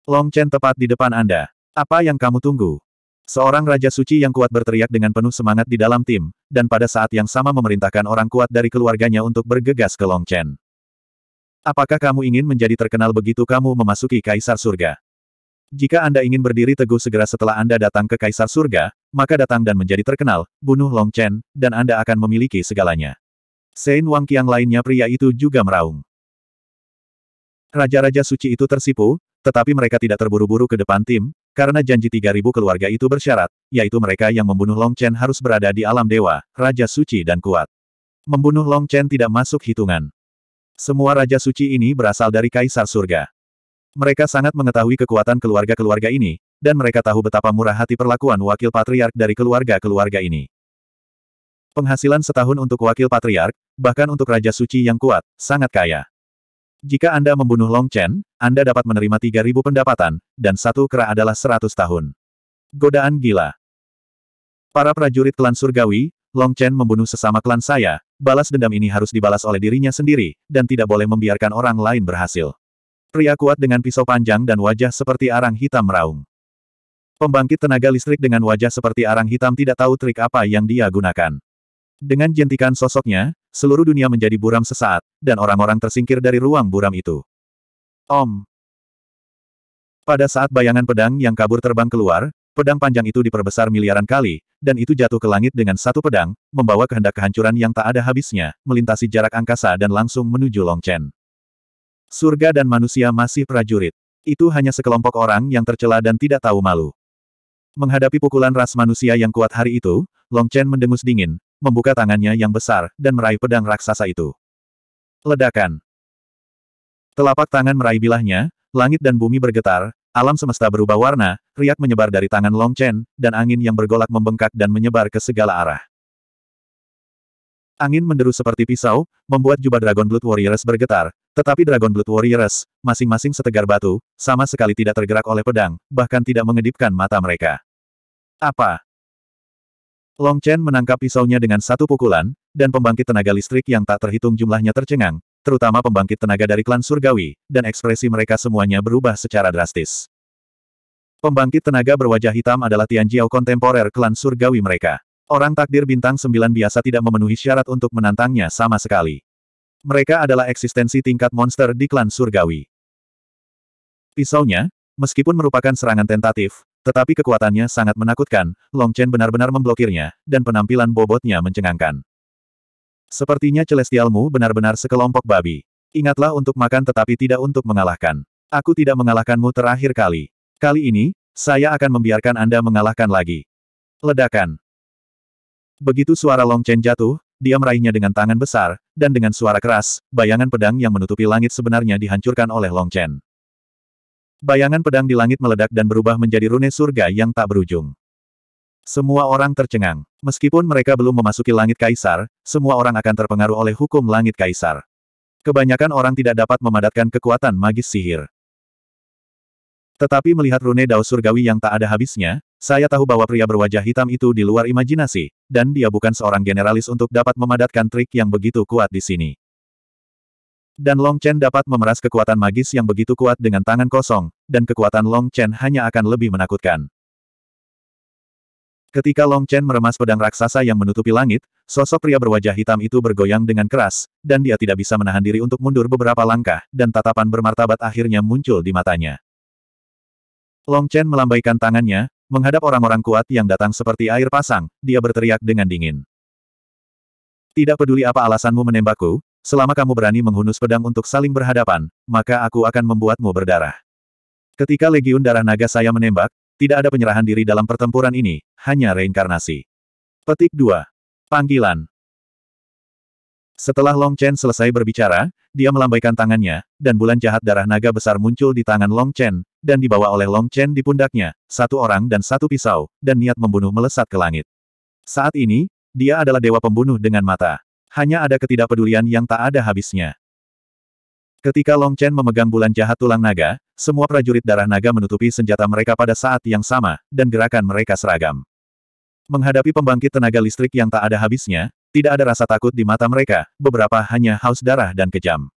Long Chen tepat di depan Anda. Apa yang kamu tunggu? Seorang Raja Suci yang kuat berteriak dengan penuh semangat di dalam tim, dan pada saat yang sama memerintahkan orang kuat dari keluarganya untuk bergegas ke Long Chen. Apakah kamu ingin menjadi terkenal begitu kamu memasuki Kaisar Surga? Jika Anda ingin berdiri teguh segera setelah Anda datang ke Kaisar Surga, maka datang dan menjadi terkenal, bunuh Long Chen, dan Anda akan memiliki segalanya. Sein Wang Qiang lainnya pria itu juga meraung. Raja-raja suci itu tersipu, tetapi mereka tidak terburu-buru ke depan tim, karena janji 3.000 keluarga itu bersyarat, yaitu mereka yang membunuh Long Chen harus berada di alam dewa, raja suci dan kuat. Membunuh Long Chen tidak masuk hitungan. Semua raja suci ini berasal dari Kaisar Surga. Mereka sangat mengetahui kekuatan keluarga-keluarga ini, dan mereka tahu betapa murah hati perlakuan wakil patriark dari keluarga-keluarga ini. Penghasilan setahun untuk wakil patriark, bahkan untuk Raja Suci yang kuat, sangat kaya. Jika Anda membunuh Long Chen, Anda dapat menerima 3.000 pendapatan, dan satu kera adalah 100 tahun. Godaan gila. Para prajurit klan surgawi, Long Chen membunuh sesama klan saya, balas dendam ini harus dibalas oleh dirinya sendiri, dan tidak boleh membiarkan orang lain berhasil. Pria kuat dengan pisau panjang dan wajah seperti arang hitam meraung. Pembangkit tenaga listrik dengan wajah seperti arang hitam tidak tahu trik apa yang dia gunakan. Dengan jentikan sosoknya, seluruh dunia menjadi buram sesaat, dan orang-orang tersingkir dari ruang buram itu. Om. Pada saat bayangan pedang yang kabur terbang keluar, pedang panjang itu diperbesar miliaran kali, dan itu jatuh ke langit dengan satu pedang, membawa kehendak kehancuran yang tak ada habisnya, melintasi jarak angkasa dan langsung menuju Long Chen. Surga dan manusia masih prajurit. Itu hanya sekelompok orang yang tercela dan tidak tahu malu. Menghadapi pukulan ras manusia yang kuat hari itu, Long Chen mendengus dingin, membuka tangannya yang besar, dan meraih pedang raksasa itu. Ledakan. Telapak tangan meraih bilahnya, langit dan bumi bergetar, alam semesta berubah warna, riak menyebar dari tangan Long Chen, dan angin yang bergolak membengkak dan menyebar ke segala arah. Angin menderu seperti pisau, membuat jubah Dragon Blood Warriors bergetar, tetapi Dragon Blood Warriors, masing-masing setegar batu, sama sekali tidak tergerak oleh pedang, bahkan tidak mengedipkan mata mereka. Apa? Long Chen menangkap pisaunya dengan satu pukulan, dan pembangkit tenaga listrik yang tak terhitung jumlahnya tercengang, terutama pembangkit tenaga dari klan surgawi, dan ekspresi mereka semuanya berubah secara drastis. Pembangkit tenaga berwajah hitam adalah Tianjiao kontemporer klan surgawi mereka. Orang takdir bintang sembilan biasa tidak memenuhi syarat untuk menantangnya sama sekali. Mereka adalah eksistensi tingkat monster di klan surgawi. Pisaunya, meskipun merupakan serangan tentatif, tetapi kekuatannya sangat menakutkan, Long Chen benar-benar memblokirnya, dan penampilan bobotnya mencengangkan. Sepertinya celestialmu benar-benar sekelompok babi. Ingatlah untuk makan tetapi tidak untuk mengalahkan. Aku tidak mengalahkanmu terakhir kali. Kali ini, saya akan membiarkan Anda mengalahkan lagi. Ledakan. Begitu suara Long Chen jatuh, dia meraihnya dengan tangan besar, dan dengan suara keras, bayangan pedang yang menutupi langit sebenarnya dihancurkan oleh Long Chen. Bayangan pedang di langit meledak dan berubah menjadi rune surga yang tak berujung. Semua orang tercengang. Meskipun mereka belum memasuki langit kaisar, semua orang akan terpengaruh oleh hukum langit kaisar. Kebanyakan orang tidak dapat memadatkan kekuatan magis sihir. Tetapi melihat rune dao surgawi yang tak ada habisnya, saya tahu bahwa pria berwajah hitam itu di luar imajinasi, dan dia bukan seorang generalis untuk dapat memadatkan trik yang begitu kuat di sini. Dan Long Chen dapat memeras kekuatan magis yang begitu kuat dengan tangan kosong, dan kekuatan Long Chen hanya akan lebih menakutkan. Ketika Long Chen meremas pedang raksasa yang menutupi langit, sosok pria berwajah hitam itu bergoyang dengan keras, dan dia tidak bisa menahan diri untuk mundur beberapa langkah, dan tatapan bermartabat akhirnya muncul di matanya. Long Chen melambaikan tangannya, menghadap orang-orang kuat yang datang seperti air pasang, dia berteriak dengan dingin. Tidak peduli apa alasanmu menembakku, selama kamu berani menghunus pedang untuk saling berhadapan, maka aku akan membuatmu berdarah. Ketika Legiun Darah Naga saya menembak, tidak ada penyerahan diri dalam pertempuran ini, hanya reinkarnasi. Petik 2. Panggilan. Setelah Long Chen selesai berbicara, dia melambaikan tangannya, dan bulan jahat darah naga besar muncul di tangan Long Chen, dan dibawa oleh Long Chen di pundaknya, satu orang dan satu pisau, dan niat membunuh melesat ke langit. Saat ini, dia adalah dewa pembunuh dengan mata. Hanya ada ketidakpedulian yang tak ada habisnya. Ketika Long Chen memegang bulan jahat tulang naga, semua prajurit darah naga menutupi senjata mereka pada saat yang sama, dan gerakan mereka seragam. Menghadapi pembangkit tenaga listrik yang tak ada habisnya, tidak ada rasa takut di mata mereka, beberapa hanya haus darah dan kejam.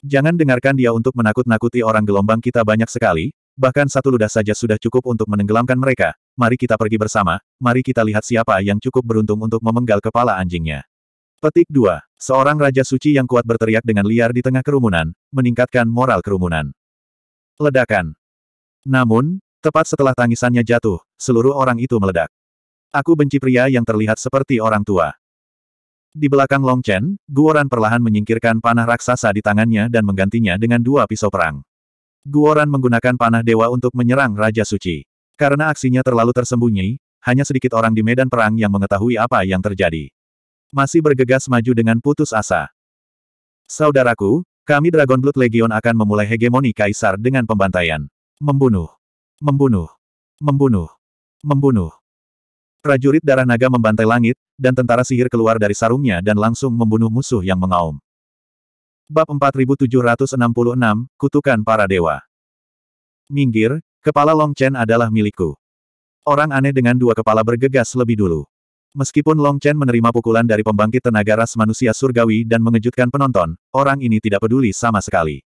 Jangan dengarkan dia untuk menakut-nakuti orang gelombang kita banyak sekali, bahkan satu ludah saja sudah cukup untuk menenggelamkan mereka, mari kita pergi bersama, mari kita lihat siapa yang cukup beruntung untuk memenggal kepala anjingnya. Petik 2. Seorang Raja Suci yang kuat berteriak dengan liar di tengah kerumunan, meningkatkan moral kerumunan. Ledakan. Namun, tepat setelah tangisannya jatuh, seluruh orang itu meledak. Aku benci pria yang terlihat seperti orang tua. Di belakang Long Chen, Guoran perlahan menyingkirkan panah raksasa di tangannya dan menggantinya dengan dua pisau perang. Guoran menggunakan panah dewa untuk menyerang Raja Suci. Karena aksinya terlalu tersembunyi, hanya sedikit orang di medan perang yang mengetahui apa yang terjadi masih bergegas maju dengan putus asa. Saudaraku, kami Dragon Blood Legion akan memulai hegemoni kaisar dengan pembantaian. Membunuh. Membunuh. Membunuh. Membunuh. Prajurit darah naga membantai langit, dan tentara sihir keluar dari sarungnya dan langsung membunuh musuh yang mengaum. Bab 4766, Kutukan Para Dewa. Minggir, kepala Long Chen adalah milikku. Orang aneh dengan dua kepala bergegas lebih dulu. Meskipun Long Chen menerima pukulan dari pembangkit tenaga ras manusia surgawi dan mengejutkan penonton, orang ini tidak peduli sama sekali.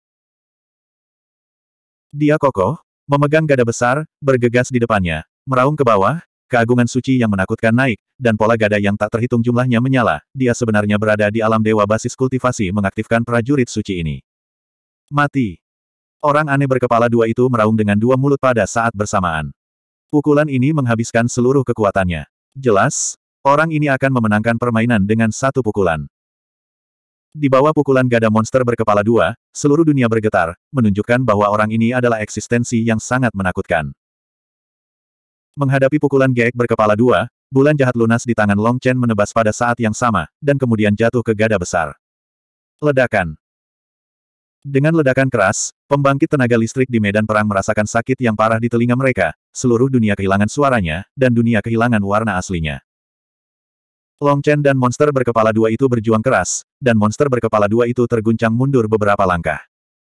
Dia kokoh, memegang gada besar, bergegas di depannya, meraung ke bawah, keagungan suci yang menakutkan naik, dan pola gada yang tak terhitung jumlahnya menyala, dia sebenarnya berada di alam dewa basis kultivasi mengaktifkan prajurit suci ini. Mati. Orang aneh berkepala dua itu meraung dengan dua mulut pada saat bersamaan. Pukulan ini menghabiskan seluruh kekuatannya. Jelas, orang ini akan memenangkan permainan dengan satu pukulan. Di bawah pukulan gada monster berkepala dua, seluruh dunia bergetar, menunjukkan bahwa orang ini adalah eksistensi yang sangat menakutkan. Menghadapi pukulan Geek berkepala dua, bulan jahat lunas di tangan Long Chen menebas pada saat yang sama, dan kemudian jatuh ke gada besar. Ledakan. Dengan ledakan keras, pembangkit tenaga listrik di medan perang merasakan sakit yang parah di telinga mereka, seluruh dunia kehilangan suaranya, dan dunia kehilangan warna aslinya. Long Chen dan monster berkepala dua itu berjuang keras, dan monster berkepala dua itu terguncang mundur beberapa langkah.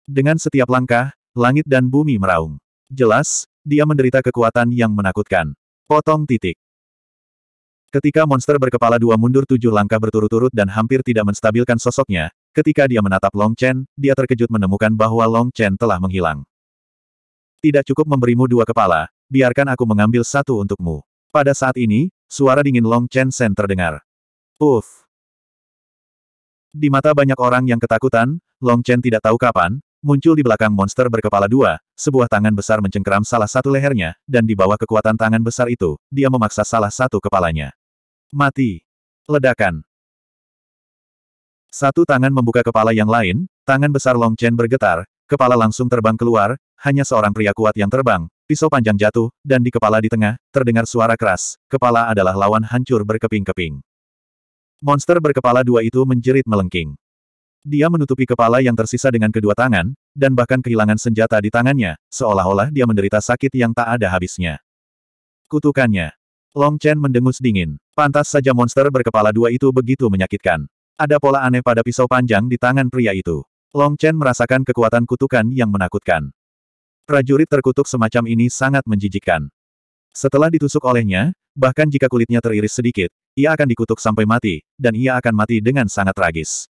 Dengan setiap langkah, langit dan bumi meraung. Jelas, dia menderita kekuatan yang menakutkan. Potong titik. Ketika monster berkepala dua mundur tujuh langkah berturut-turut dan hampir tidak menstabilkan sosoknya, ketika dia menatap Long Chen, dia terkejut menemukan bahwa Long Chen telah menghilang. Tidak cukup memberimu dua kepala, biarkan aku mengambil satu untukmu. Pada saat ini, suara dingin Long Chen Sen terdengar. Uff. Di mata banyak orang yang ketakutan, Long Chen tidak tahu kapan, muncul di belakang monster berkepala dua, sebuah tangan besar mencengkeram salah satu lehernya, dan di bawah kekuatan tangan besar itu, dia memaksa salah satu kepalanya. Mati. Ledakan. Satu tangan membuka kepala yang lain, tangan besar Long Chen bergetar, kepala langsung terbang keluar, hanya seorang pria kuat yang terbang, pisau panjang jatuh, dan di kepala di tengah, terdengar suara keras, kepala adalah lawan hancur berkeping-keping. Monster berkepala dua itu menjerit melengking. Dia menutupi kepala yang tersisa dengan kedua tangan, dan bahkan kehilangan senjata di tangannya, seolah-olah dia menderita sakit yang tak ada habisnya. Kutukannya. Long Chen mendengus dingin. Pantas saja monster berkepala dua itu begitu menyakitkan. Ada pola aneh pada pisau panjang di tangan pria itu. Long Chen merasakan kekuatan kutukan yang menakutkan. Prajurit terkutuk semacam ini sangat menjijikkan. Setelah ditusuk olehnya, bahkan jika kulitnya teriris sedikit, ia akan dikutuk sampai mati, dan ia akan mati dengan sangat tragis.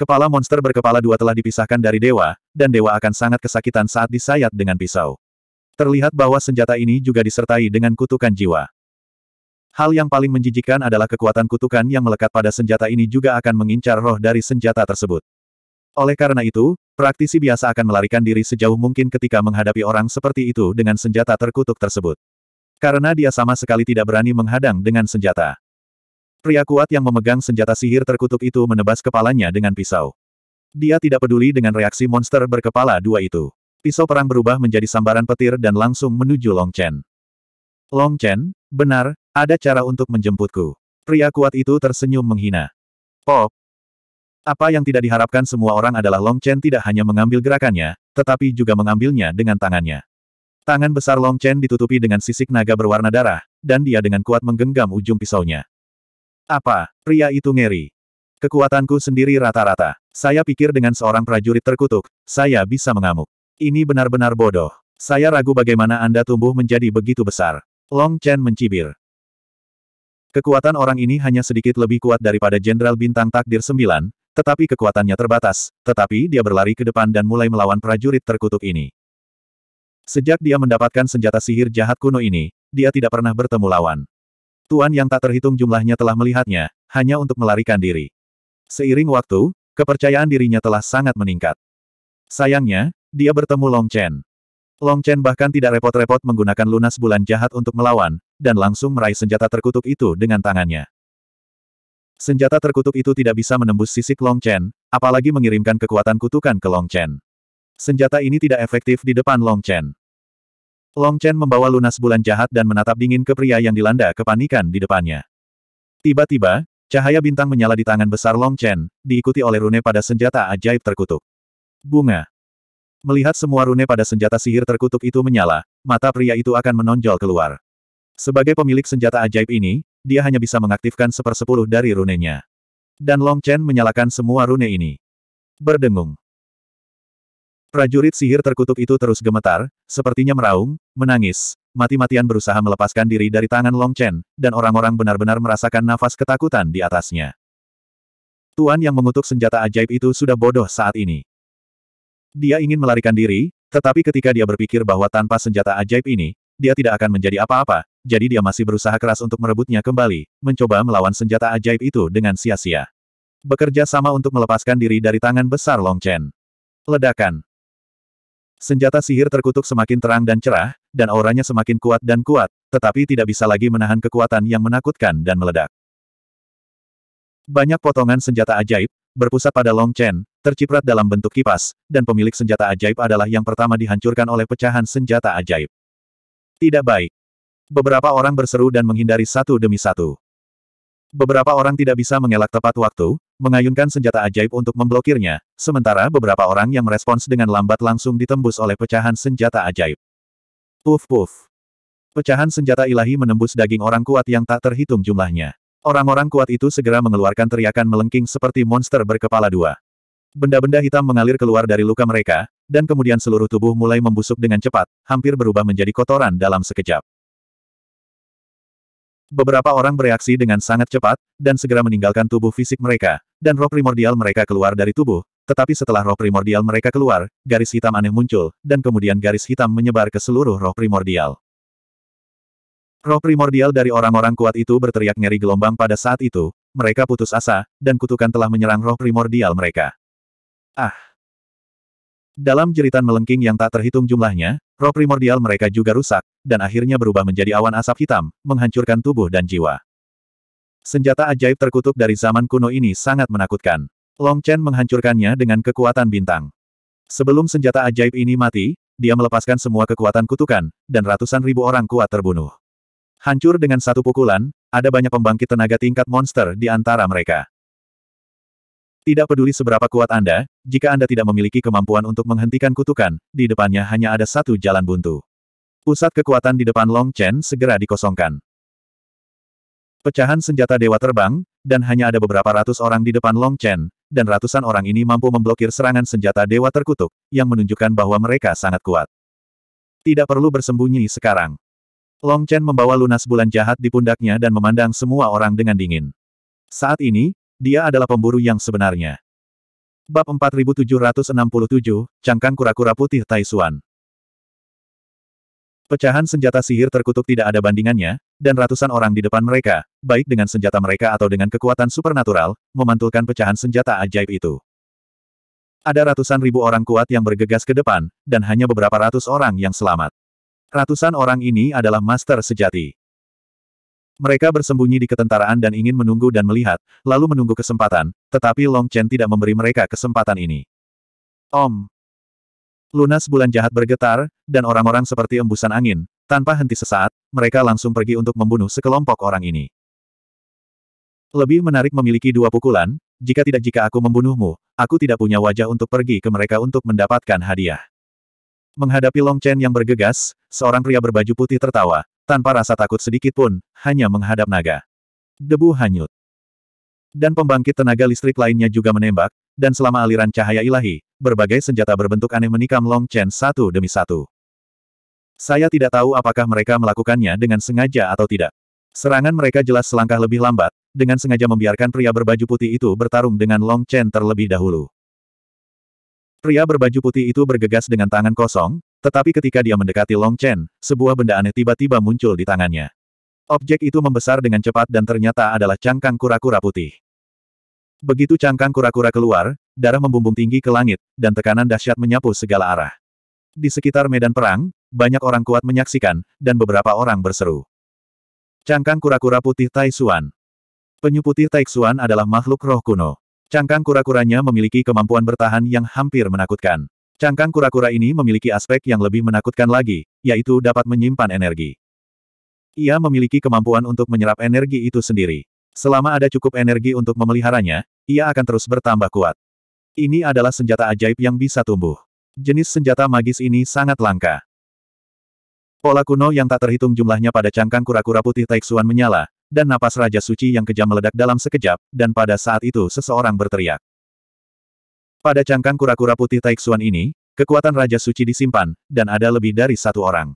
Kepala monster berkepala dua telah dipisahkan dari dewa, dan dewa akan sangat kesakitan saat disayat dengan pisau. Terlihat bahwa senjata ini juga disertai dengan kutukan jiwa. Hal yang paling menjijikkan adalah kekuatan kutukan yang melekat pada senjata ini juga akan mengincar roh dari senjata tersebut. Oleh karena itu, praktisi biasa akan melarikan diri sejauh mungkin ketika menghadapi orang seperti itu dengan senjata terkutuk tersebut. Karena dia sama sekali tidak berani menghadang dengan senjata. Pria kuat yang memegang senjata sihir terkutuk itu menebas kepalanya dengan pisau. Dia tidak peduli dengan reaksi monster berkepala dua itu. Pisau perang berubah menjadi sambaran petir dan langsung menuju Long Chen. Long Chen, benar, ada cara untuk menjemputku. Pria kuat itu tersenyum menghina. Pop, apa yang tidak diharapkan semua orang adalah Long Chen tidak hanya mengambil gerakannya, tetapi juga mengambilnya dengan tangannya. Tangan besar Long Chen ditutupi dengan sisik naga berwarna darah, dan dia dengan kuat menggenggam ujung pisaunya. Apa? Pria itu ngeri. Kekuatanku sendiri rata-rata. Saya pikir dengan seorang prajurit terkutuk, saya bisa mengamuk. Ini benar-benar bodoh. Saya ragu bagaimana Anda tumbuh menjadi begitu besar. Long Chen mencibir. Kekuatan orang ini hanya sedikit lebih kuat daripada Jenderal Bintang Takdir Sembilan, tetapi kekuatannya terbatas, tetapi dia berlari ke depan dan mulai melawan prajurit terkutuk ini. Sejak dia mendapatkan senjata sihir jahat kuno ini, dia tidak pernah bertemu lawan. Tuan yang tak terhitung jumlahnya telah melihatnya, hanya untuk melarikan diri. Seiring waktu, kepercayaan dirinya telah sangat meningkat. Sayangnya, dia bertemu Long Chen. Long Chen bahkan tidak repot-repot menggunakan lunas bulan jahat untuk melawan, dan langsung meraih senjata terkutuk itu dengan tangannya. Senjata terkutuk itu tidak bisa menembus sisik Long Chen, apalagi mengirimkan kekuatan kutukan ke Long Chen. Senjata ini tidak efektif di depan Long Chen. Long Chen membawa lunas bulan jahat dan menatap dingin ke pria yang dilanda kepanikan di depannya. Tiba-tiba, cahaya bintang menyala di tangan besar Long Chen, diikuti oleh rune pada senjata ajaib terkutuk. Bunga. Melihat semua rune pada senjata sihir terkutuk itu menyala, mata pria itu akan menonjol keluar. Sebagai pemilik senjata ajaib ini, dia hanya bisa mengaktifkan sepersepuluh dari runenya. Dan Long Chen menyalakan semua rune ini. Berdengung. Prajurit sihir terkutuk itu terus gemetar, sepertinya meraung, menangis, mati-matian berusaha melepaskan diri dari tangan Long Chen, dan orang-orang benar-benar merasakan nafas ketakutan di atasnya. Tuan yang mengutuk senjata ajaib itu sudah bodoh saat ini. Dia ingin melarikan diri, tetapi ketika dia berpikir bahwa tanpa senjata ajaib ini, dia tidak akan menjadi apa-apa, jadi dia masih berusaha keras untuk merebutnya kembali, mencoba melawan senjata ajaib itu dengan sia-sia. Bekerja sama untuk melepaskan diri dari tangan besar Long Chen. Ledakan. Senjata sihir terkutuk semakin terang dan cerah, dan auranya semakin kuat dan kuat, tetapi tidak bisa lagi menahan kekuatan yang menakutkan dan meledak. Banyak potongan senjata ajaib, berpusat pada Long Chen, terciprat dalam bentuk kipas, dan pemilik senjata ajaib adalah yang pertama dihancurkan oleh pecahan senjata ajaib. Tidak baik. Beberapa orang berseru dan menghindari satu demi satu. Beberapa orang tidak bisa mengelak tepat waktu, mengayunkan senjata ajaib untuk memblokirnya, sementara beberapa orang yang merespons dengan lambat langsung ditembus oleh pecahan senjata ajaib. Puf puf. Pecahan senjata ilahi menembus daging orang kuat yang tak terhitung jumlahnya. Orang-orang kuat itu segera mengeluarkan teriakan melengking seperti monster berkepala dua. Benda-benda hitam mengalir keluar dari luka mereka, dan kemudian seluruh tubuh mulai membusuk dengan cepat, hampir berubah menjadi kotoran dalam sekejap. Beberapa orang bereaksi dengan sangat cepat, dan segera meninggalkan tubuh fisik mereka, dan roh primordial mereka keluar dari tubuh, tetapi setelah roh primordial mereka keluar, garis hitam aneh muncul, dan kemudian garis hitam menyebar ke seluruh roh primordial. Roh primordial dari orang-orang kuat itu berteriak ngeri gelombang pada saat itu, mereka putus asa, dan kutukan telah menyerang roh primordial mereka. Ah! Dalam jeritan melengking yang tak terhitung jumlahnya, roh primordial mereka juga rusak, dan akhirnya berubah menjadi awan asap hitam, menghancurkan tubuh dan jiwa. Senjata ajaib terkutuk dari zaman kuno ini sangat menakutkan. Long Chen menghancurkannya dengan kekuatan bintang. Sebelum senjata ajaib ini mati, dia melepaskan semua kekuatan kutukan, dan ratusan ribu orang kuat terbunuh. Hancur dengan satu pukulan, ada banyak pembangkit tenaga tingkat monster di antara mereka. Tidak peduli seberapa kuat Anda, jika Anda tidak memiliki kemampuan untuk menghentikan kutukan, di depannya hanya ada satu jalan buntu. Pusat kekuatan di depan Long Chen segera dikosongkan. Pecahan senjata dewa terbang, dan hanya ada beberapa ratus orang di depan Long Chen, dan ratusan orang ini mampu memblokir serangan senjata dewa terkutuk, yang menunjukkan bahwa mereka sangat kuat. Tidak perlu bersembunyi sekarang. Long Chen membawa lunas bulan jahat di pundaknya dan memandang semua orang dengan dingin. Saat ini, dia adalah pemburu yang sebenarnya. Bab 4767, Cangkang Kura-Kura Putih Taisuan. Pecahan senjata sihir terkutuk tidak ada bandingannya, dan ratusan orang di depan mereka, baik dengan senjata mereka atau dengan kekuatan supernatural, memantulkan pecahan senjata ajaib itu. Ada ratusan ribu orang kuat yang bergegas ke depan, dan hanya beberapa ratus orang yang selamat. Ratusan orang ini adalah master sejati. Mereka bersembunyi di ketentaraan dan ingin menunggu dan melihat, lalu menunggu kesempatan, tetapi Long Chen tidak memberi mereka kesempatan ini. Om. Lunas bulan jahat bergetar, dan orang-orang seperti embusan angin, tanpa henti sesaat, mereka langsung pergi untuk membunuh sekelompok orang ini. Lebih menarik memiliki dua pukulan, jika tidak jika aku membunuhmu, aku tidak punya wajah untuk pergi ke mereka untuk mendapatkan hadiah. Menghadapi Long Chen yang bergegas, seorang pria berbaju putih tertawa, tanpa rasa takut sedikit pun, hanya menghadap naga. Debu hanyut. Dan pembangkit tenaga listrik lainnya juga menembak, dan selama aliran cahaya ilahi, berbagai senjata berbentuk aneh menikam Long Chen satu demi satu. Saya tidak tahu apakah mereka melakukannya dengan sengaja atau tidak. Serangan mereka jelas selangkah lebih lambat, dengan sengaja membiarkan pria berbaju putih itu bertarung dengan Long Chen terlebih dahulu. Pria berbaju putih itu bergegas dengan tangan kosong, tetapi ketika dia mendekati Long Chen, sebuah benda aneh tiba-tiba muncul di tangannya. Objek itu membesar dengan cepat dan ternyata adalah cangkang kura-kura putih. Begitu cangkang kura-kura keluar, darah membumbung tinggi ke langit, dan tekanan dahsyat menyapu segala arah. Di sekitar medan perang, banyak orang kuat menyaksikan, dan beberapa orang berseru. Cangkang kura-kura putih Tai Xuan. Penyu putih Tai Xuan adalah makhluk roh kuno. Cangkang kura-kuranya memiliki kemampuan bertahan yang hampir menakutkan. Cangkang kura-kura ini memiliki aspek yang lebih menakutkan lagi, yaitu dapat menyimpan energi. Ia memiliki kemampuan untuk menyerap energi itu sendiri. Selama ada cukup energi untuk memeliharanya, ia akan terus bertambah kuat. Ini adalah senjata ajaib yang bisa tumbuh. Jenis senjata magis ini sangat langka. Pola kuno yang tak terhitung jumlahnya pada cangkang kura-kura putih Taixuan menyala, dan napas Raja Suci yang kejam meledak dalam sekejap, dan pada saat itu seseorang berteriak. Pada cangkang kura-kura putih Taixuan ini, kekuatan Raja Suci disimpan, dan ada lebih dari satu orang.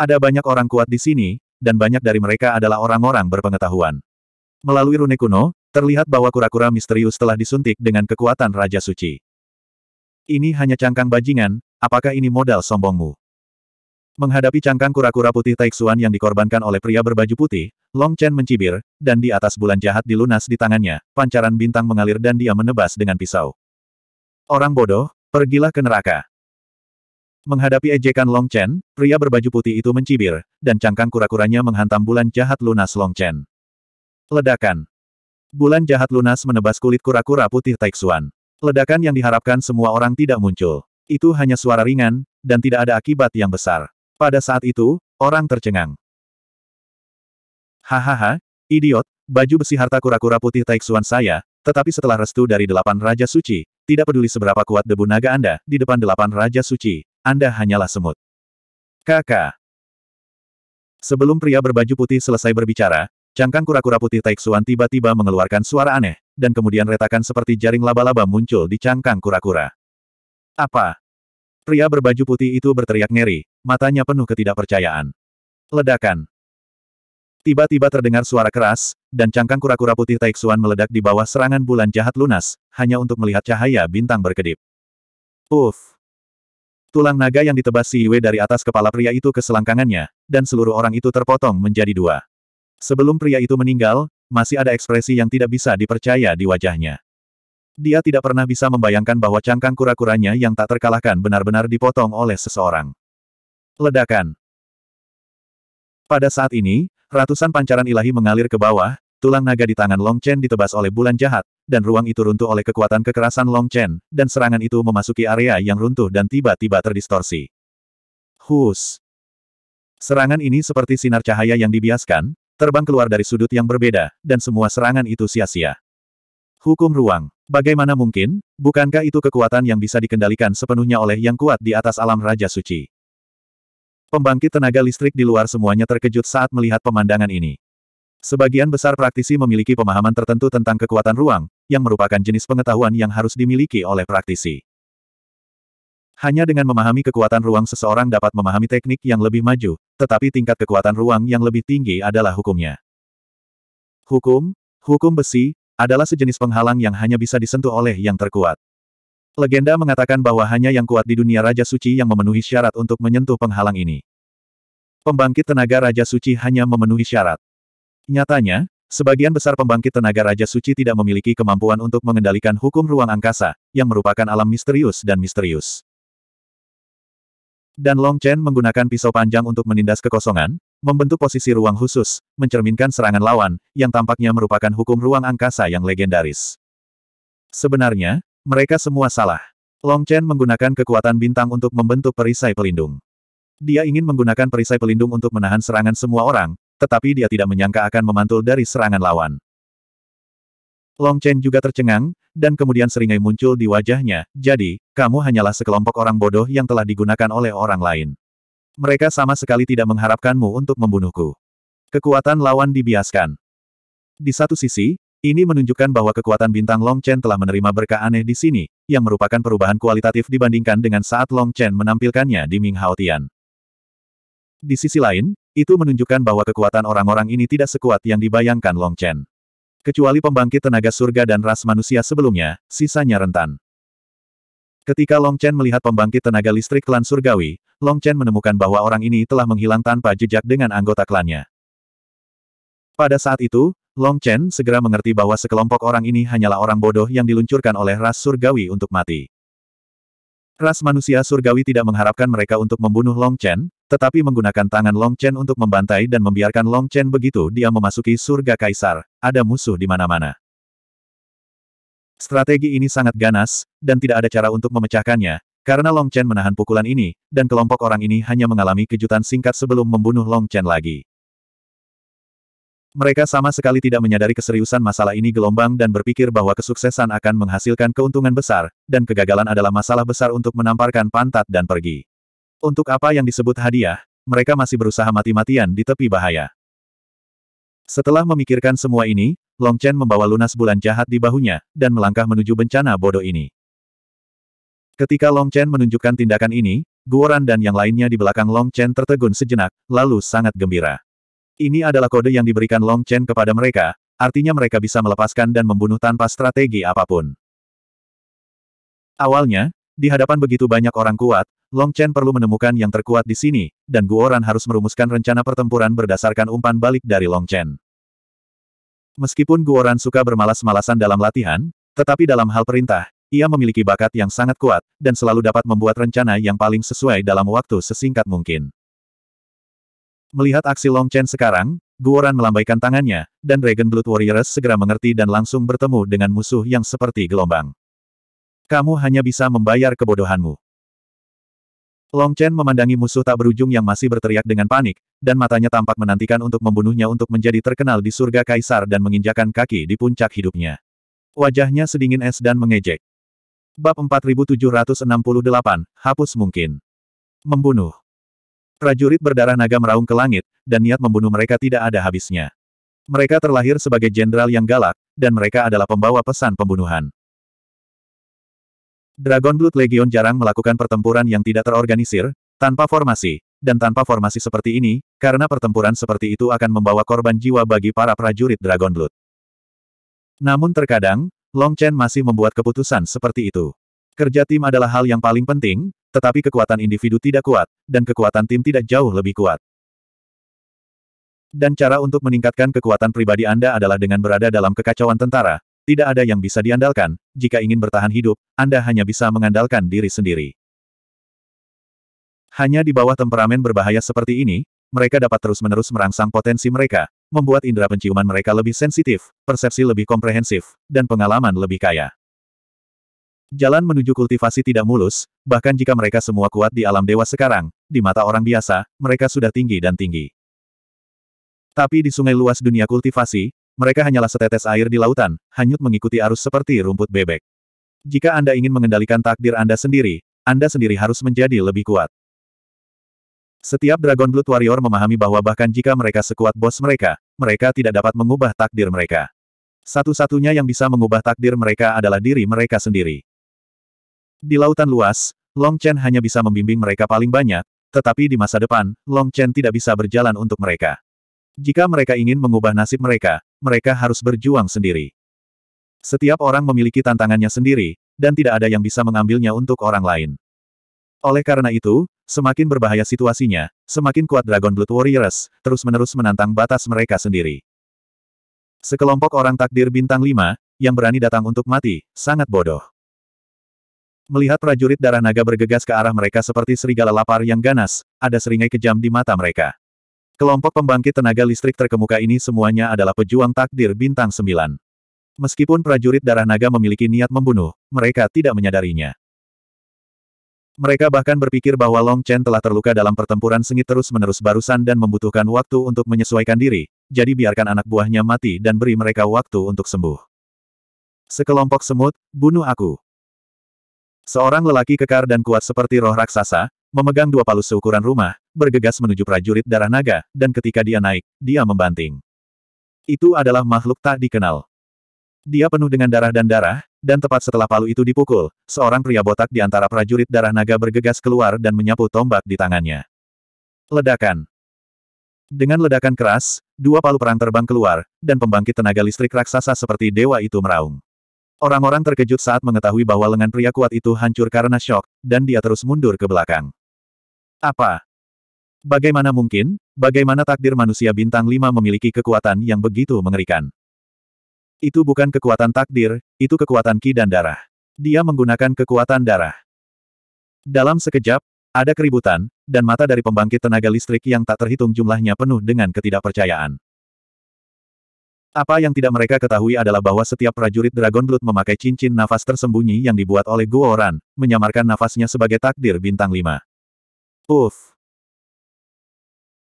Ada banyak orang kuat di sini, dan banyak dari mereka adalah orang-orang berpengetahuan. Melalui rune kuno, terlihat bahwa kura-kura misterius telah disuntik dengan kekuatan Raja Suci. Ini hanya cangkang bajingan, apakah ini modal sombongmu? Menghadapi cangkang kura-kura putih Taixuan yang dikorbankan oleh pria berbaju putih, Long Chen mencibir, dan di atas bulan jahat dilunas di tangannya, pancaran bintang mengalir dan dia menebas dengan pisau. Orang bodoh, pergilah ke neraka. Menghadapi ejekan Long Chen, pria berbaju putih itu mencibir, dan cangkang kura-kuranya menghantam bulan jahat lunas Long Chen. Ledakan. Bulan jahat lunas menebas kulit kura-kura putih Taixuan. Ledakan yang diharapkan semua orang tidak muncul. Itu hanya suara ringan, dan tidak ada akibat yang besar. Pada saat itu, orang tercengang. Hahaha, idiot, baju besi harta kura-kura putih Taixuan saya, tetapi setelah restu dari delapan Raja Suci, tidak peduli seberapa kuat debu naga Anda, di depan delapan Raja Suci, anda hanyalah semut. Kakak. Sebelum pria berbaju putih selesai berbicara, cangkang kura-kura putih Taixuan tiba-tiba mengeluarkan suara aneh, dan kemudian retakan seperti jaring laba-laba muncul di cangkang kura-kura. Apa? Pria berbaju putih itu berteriak ngeri, matanya penuh ketidakpercayaan. Ledakan. Tiba-tiba terdengar suara keras, dan cangkang kura-kura putih Taixuan meledak di bawah serangan bulan jahat lunas, hanya untuk melihat cahaya bintang berkedip. Uff! Tulang naga yang ditebas si Yue dari atas kepala pria itu ke selangkangannya, dan seluruh orang itu terpotong menjadi dua. Sebelum pria itu meninggal, masih ada ekspresi yang tidak bisa dipercaya di wajahnya. Dia tidak pernah bisa membayangkan bahwa cangkang kura-kuranya yang tak terkalahkan benar-benar dipotong oleh seseorang. Ledakan. Pada saat ini, ratusan pancaran ilahi mengalir ke bawah, tulang naga di tangan Long Chen ditebas oleh bulan jahat, dan ruang itu runtuh oleh kekuatan kekerasan Long Chen, dan serangan itu memasuki area yang runtuh dan tiba-tiba terdistorsi. Hus! Serangan ini seperti sinar cahaya yang dibiaskan, terbang keluar dari sudut yang berbeda, dan semua serangan itu sia-sia. Hukum ruang. Bagaimana mungkin, bukankah itu kekuatan yang bisa dikendalikan sepenuhnya oleh yang kuat di atas alam Raja Suci? Pembangkit tenaga listrik di luar semuanya terkejut saat melihat pemandangan ini. Sebagian besar praktisi memiliki pemahaman tertentu tentang kekuatan ruang, yang merupakan jenis pengetahuan yang harus dimiliki oleh praktisi. Hanya dengan memahami kekuatan ruang seseorang dapat memahami teknik yang lebih maju, tetapi tingkat kekuatan ruang yang lebih tinggi adalah hukumnya. Hukum, hukum besi, adalah sejenis penghalang yang hanya bisa disentuh oleh yang terkuat. Legenda mengatakan bahwa hanya yang kuat di dunia Raja Suci yang memenuhi syarat untuk menyentuh penghalang ini. Pembangkit tenaga Raja Suci hanya memenuhi syarat. Nyatanya, sebagian besar pembangkit tenaga Raja Suci tidak memiliki kemampuan untuk mengendalikan hukum ruang angkasa, yang merupakan alam misterius dan misterius. Dan Long Chen menggunakan pisau panjang untuk menindas kekosongan, membentuk posisi ruang khusus, mencerminkan serangan lawan, yang tampaknya merupakan hukum ruang angkasa yang legendaris. Sebenarnya, mereka semua salah. Long Chen menggunakan kekuatan bintang untuk membentuk perisai pelindung. Dia ingin menggunakan perisai pelindung untuk menahan serangan semua orang, tetapi dia tidak menyangka akan memantul dari serangan lawan. Long Chen juga tercengang, dan kemudian seringai muncul di wajahnya, jadi, kamu hanyalah sekelompok orang bodoh yang telah digunakan oleh orang lain. Mereka sama sekali tidak mengharapkanmu untuk membunuhku. Kekuatan lawan dibiaskan. Di satu sisi, ini menunjukkan bahwa kekuatan bintang Long Chen telah menerima berkah aneh di sini, yang merupakan perubahan kualitatif dibandingkan dengan saat Long Chen menampilkannya di Ming Hao Tian. Di sisi lain, itu menunjukkan bahwa kekuatan orang-orang ini tidak sekuat yang dibayangkan Long Chen. Kecuali pembangkit tenaga surga dan ras manusia sebelumnya, sisanya rentan. Ketika Long Chen melihat pembangkit tenaga listrik klan surgawi, Long Chen menemukan bahwa orang ini telah menghilang tanpa jejak dengan anggota klannya. Pada saat itu, Long Chen segera mengerti bahwa sekelompok orang ini hanyalah orang bodoh yang diluncurkan oleh ras surgawi untuk mati. Ras manusia surgawi tidak mengharapkan mereka untuk membunuh Long Chen, tetapi menggunakan tangan Long Chen untuk membantai dan membiarkan Long Chen begitu dia memasuki surga kaisar, ada musuh di mana-mana. Strategi ini sangat ganas, dan tidak ada cara untuk memecahkannya, karena Long Chen menahan pukulan ini, dan kelompok orang ini hanya mengalami kejutan singkat sebelum membunuh Long Chen lagi. Mereka sama sekali tidak menyadari keseriusan masalah ini gelombang dan berpikir bahwa kesuksesan akan menghasilkan keuntungan besar, dan kegagalan adalah masalah besar untuk menamparkan pantat dan pergi. Untuk apa yang disebut hadiah, mereka masih berusaha mati-matian di tepi bahaya. Setelah memikirkan semua ini, Long Chen membawa lunas bulan jahat di bahunya, dan melangkah menuju bencana bodoh ini. Ketika Long Chen menunjukkan tindakan ini, Guoran dan yang lainnya di belakang Long Chen tertegun sejenak, lalu sangat gembira. Ini adalah kode yang diberikan Long Chen kepada mereka, artinya mereka bisa melepaskan dan membunuh tanpa strategi apa pun. Awalnya, di hadapan begitu banyak orang kuat, Long Chen perlu menemukan yang terkuat di sini, dan Guoran harus merumuskan rencana pertempuran berdasarkan umpan balik dari Long Chen. Meskipun Guoran suka bermalas-malasan dalam latihan, tetapi dalam hal perintah, ia memiliki bakat yang sangat kuat, dan selalu dapat membuat rencana yang paling sesuai dalam waktu sesingkat mungkin. Melihat aksi Long Chen sekarang, Guoran melambaikan tangannya, dan Dragon Blood Warriors segera mengerti dan langsung bertemu dengan musuh yang seperti gelombang. Kamu hanya bisa membayar kebodohanmu. Long Chen memandangi musuh tak berujung yang masih berteriak dengan panik, dan matanya tampak menantikan untuk membunuhnya untuk menjadi terkenal di surga kaisar dan menginjakan kaki di puncak hidupnya. Wajahnya sedingin es dan mengejek. Bab 4768, hapus mungkin. Membunuh. Prajurit berdarah naga meraung ke langit, dan niat membunuh mereka tidak ada habisnya. Mereka terlahir sebagai jenderal yang galak, dan mereka adalah pembawa pesan pembunuhan. Dragon Blood Legion jarang melakukan pertempuran yang tidak terorganisir, tanpa formasi, dan tanpa formasi seperti ini, karena pertempuran seperti itu akan membawa korban jiwa bagi para prajurit Dragon Blood. Namun terkadang, Long Chen masih membuat keputusan seperti itu. Kerja tim adalah hal yang paling penting, tetapi kekuatan individu tidak kuat, dan kekuatan tim tidak jauh lebih kuat. Dan cara untuk meningkatkan kekuatan pribadi Anda adalah dengan berada dalam kekacauan tentara, tidak ada yang bisa diandalkan, jika ingin bertahan hidup, Anda hanya bisa mengandalkan diri sendiri. Hanya di bawah temperamen berbahaya seperti ini, mereka dapat terus-menerus merangsang potensi mereka, membuat indera penciuman mereka lebih sensitif, persepsi lebih komprehensif, dan pengalaman lebih kaya. Jalan menuju kultivasi tidak mulus, bahkan jika mereka semua kuat di alam dewa sekarang, di mata orang biasa, mereka sudah tinggi dan tinggi. Tapi di sungai luas dunia kultivasi, mereka hanyalah setetes air di lautan, hanyut mengikuti arus seperti rumput bebek. Jika Anda ingin mengendalikan takdir Anda sendiri, Anda sendiri harus menjadi lebih kuat. Setiap Dragon Blood Warrior memahami bahwa bahkan jika mereka sekuat bos mereka, mereka tidak dapat mengubah takdir mereka. Satu-satunya yang bisa mengubah takdir mereka adalah diri mereka sendiri. Di lautan luas, Long Chen hanya bisa membimbing mereka paling banyak, tetapi di masa depan, Long Chen tidak bisa berjalan untuk mereka. Jika mereka ingin mengubah nasib mereka, mereka harus berjuang sendiri. Setiap orang memiliki tantangannya sendiri, dan tidak ada yang bisa mengambilnya untuk orang lain. Oleh karena itu, semakin berbahaya situasinya, semakin kuat Dragon Blood Warriors, terus-menerus menantang batas mereka sendiri. Sekelompok orang takdir bintang 5, yang berani datang untuk mati, sangat bodoh. Melihat prajurit darah naga bergegas ke arah mereka seperti serigala lapar yang ganas, ada seringai kejam di mata mereka. Kelompok pembangkit tenaga listrik terkemuka ini semuanya adalah pejuang takdir bintang sembilan. Meskipun prajurit darah naga memiliki niat membunuh, mereka tidak menyadarinya. Mereka bahkan berpikir bahwa Long Chen telah terluka dalam pertempuran sengit terus-menerus barusan dan membutuhkan waktu untuk menyesuaikan diri, jadi biarkan anak buahnya mati dan beri mereka waktu untuk sembuh. Sekelompok semut, bunuh aku. Seorang lelaki kekar dan kuat seperti roh raksasa, memegang dua palu seukuran rumah, bergegas menuju prajurit darah naga, dan ketika dia naik, dia membanting. Itu adalah makhluk tak dikenal. Dia penuh dengan darah dan darah, dan tepat setelah palu itu dipukul, seorang pria botak di antara prajurit darah naga bergegas keluar dan menyapu tombak di tangannya. Ledakan. Dengan ledakan keras, dua palu perang terbang keluar, dan pembangkit tenaga listrik raksasa seperti dewa itu meraung. Orang-orang terkejut saat mengetahui bahwa lengan pria kuat itu hancur karena syok, dan dia terus mundur ke belakang. Apa? Bagaimana mungkin, bagaimana takdir manusia bintang 5 memiliki kekuatan yang begitu mengerikan? Itu bukan kekuatan takdir, itu kekuatan ki dan darah. Dia menggunakan kekuatan darah. Dalam sekejap, ada keributan, dan mata dari pembangkit tenaga listrik yang tak terhitung jumlahnya penuh dengan ketidakpercayaan. Apa yang tidak mereka ketahui adalah bahwa setiap prajurit Dragon Blood memakai cincin nafas tersembunyi yang dibuat oleh Guo Ran, menyamarkan nafasnya sebagai takdir bintang 5. Uff!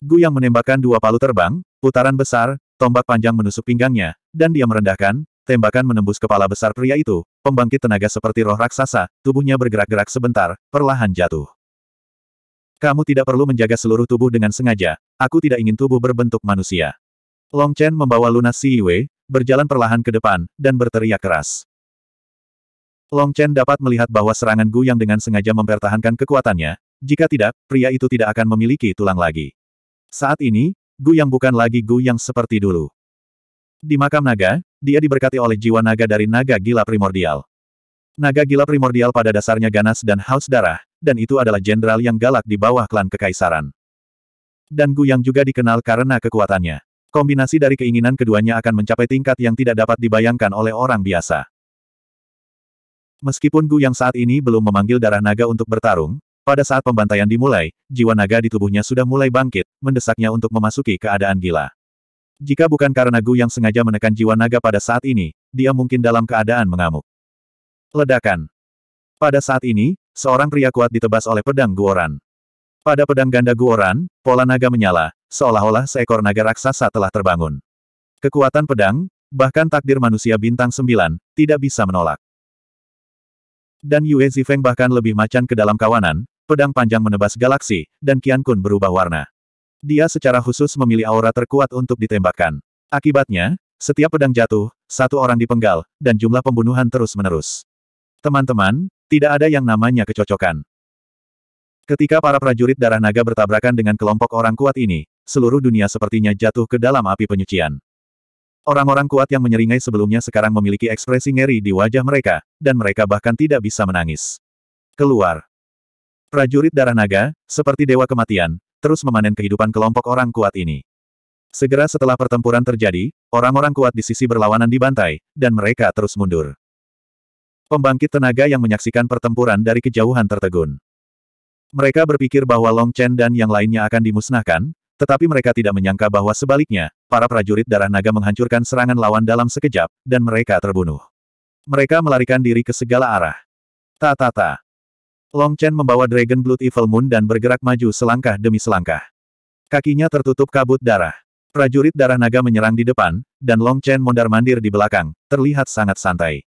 Gu yang menembakkan dua palu terbang, putaran besar, tombak panjang menusuk pinggangnya, dan dia merendahkan, tembakan menembus kepala besar pria itu, pembangkit tenaga seperti roh raksasa, tubuhnya bergerak-gerak sebentar, perlahan jatuh. Kamu tidak perlu menjaga seluruh tubuh dengan sengaja, aku tidak ingin tubuh berbentuk manusia. Long Chen membawa lunas Si Yue, berjalan perlahan ke depan, dan berteriak keras. Long Chen dapat melihat bahwa serangan Gu yang dengan sengaja mempertahankan kekuatannya, jika tidak, pria itu tidak akan memiliki tulang lagi. Saat ini, Gu Yang bukan lagi Gu Yang seperti dulu. Di makam naga, dia diberkati oleh jiwa naga dari naga gila primordial. Naga gila primordial pada dasarnya ganas dan haus darah, dan itu adalah jenderal yang galak di bawah klan kekaisaran. Dan Gu Yang juga dikenal karena kekuatannya. Kombinasi dari keinginan keduanya akan mencapai tingkat yang tidak dapat dibayangkan oleh orang biasa. Meskipun Gu yang saat ini belum memanggil darah naga untuk bertarung, pada saat pembantaian dimulai, jiwa naga di tubuhnya sudah mulai bangkit, mendesaknya untuk memasuki keadaan gila. Jika bukan karena Gu yang sengaja menekan jiwa naga pada saat ini, dia mungkin dalam keadaan mengamuk. Ledakan. Pada saat ini, seorang pria kuat ditebas oleh pedang Guoran. Pada pedang ganda Guoran, pola naga menyala, seolah-olah seekor naga raksasa telah terbangun. Kekuatan pedang, bahkan takdir manusia bintang sembilan, tidak bisa menolak. Dan Yue Zifeng bahkan lebih macan ke dalam kawanan, pedang panjang menebas galaksi, dan Qian Kun berubah warna. Dia secara khusus memilih aura terkuat untuk ditembakkan. Akibatnya, setiap pedang jatuh, satu orang dipenggal, dan jumlah pembunuhan terus-menerus. Teman-teman, tidak ada yang namanya kecocokan. Ketika para prajurit darah naga bertabrakan dengan kelompok orang kuat ini, seluruh dunia sepertinya jatuh ke dalam api penyucian. Orang-orang kuat yang menyeringai sebelumnya sekarang memiliki ekspresi ngeri di wajah mereka, dan mereka bahkan tidak bisa menangis. Keluar. Prajurit darah naga, seperti dewa kematian, terus memanen kehidupan kelompok orang kuat ini. Segera setelah pertempuran terjadi, orang-orang kuat di sisi berlawanan dibantai, dan mereka terus mundur. Pembangkit tenaga yang menyaksikan pertempuran dari kejauhan tertegun. Mereka berpikir bahwa Long Chen dan yang lainnya akan dimusnahkan, tetapi mereka tidak menyangka bahwa sebaliknya, para prajurit darah naga menghancurkan serangan lawan dalam sekejap, dan mereka terbunuh. Mereka melarikan diri ke segala arah. Ta-ta-ta. Long Chen membawa Dragon Blood Evil Moon dan bergerak maju selangkah demi selangkah. Kakinya tertutup kabut darah. Prajurit darah naga menyerang di depan, dan Long Chen mondar-mandir di belakang, terlihat sangat santai.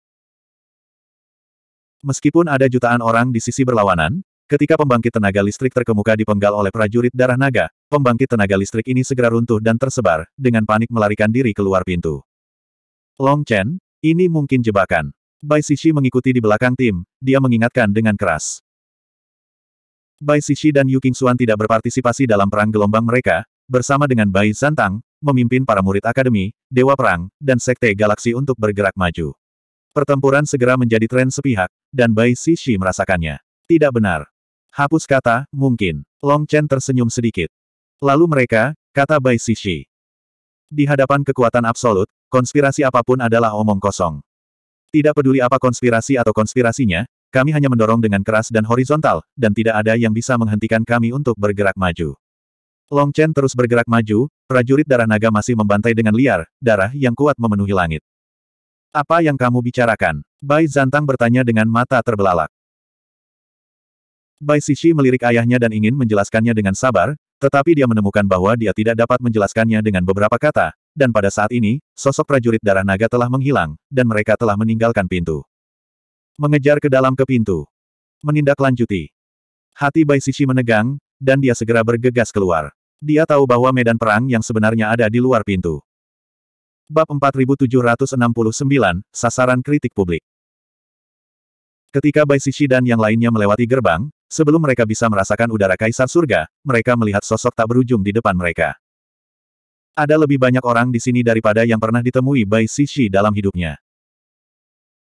Meskipun ada jutaan orang di sisi berlawanan, Ketika pembangkit tenaga listrik terkemuka dipenggal oleh prajurit darah naga, pembangkit tenaga listrik ini segera runtuh dan tersebar, dengan panik melarikan diri keluar pintu. Long Chen, ini mungkin jebakan. Bai Sishi mengikuti di belakang tim, dia mengingatkan dengan keras. Bai Sishi dan Yu Qingxuan tidak berpartisipasi dalam perang gelombang mereka, bersama dengan Bai Zantang, memimpin para murid akademi, Dewa Perang, dan Sekte Galaksi untuk bergerak maju. Pertempuran segera menjadi tren sepihak, dan Bai Sishi merasakannya. Tidak benar. Hapus kata, mungkin. Long Chen tersenyum sedikit. Lalu mereka, kata Bai Sishi. Di hadapan kekuatan absolut, konspirasi apa pun adalah omong kosong. Tidak peduli apa konspirasi atau konspirasinya, kami hanya mendorong dengan keras dan horizontal, dan tidak ada yang bisa menghentikan kami untuk bergerak maju. Long Chen terus bergerak maju, prajurit darah naga masih membantai dengan liar, darah yang kuat memenuhi langit. Apa yang kamu bicarakan? Bai Zantang bertanya dengan mata terbelalak. Bai Sishi melirik ayahnya dan ingin menjelaskannya dengan sabar, tetapi dia menemukan bahwa dia tidak dapat menjelaskannya dengan beberapa kata, dan pada saat ini, sosok prajurit darah naga telah menghilang, dan mereka telah meninggalkan pintu. Mengejar ke dalam ke pintu. Menindaklanjuti. Hati Bai Sishi menegang, dan dia segera bergegas keluar. Dia tahu bahwa medan perang yang sebenarnya ada di luar pintu. Bab 4769, Sasaran Kritik Publik Ketika Bai Sishi dan yang lainnya melewati gerbang, Sebelum mereka bisa merasakan udara kaisar surga, mereka melihat sosok tak berujung di depan mereka. Ada lebih banyak orang di sini daripada yang pernah ditemui Bai Sishi dalam hidupnya.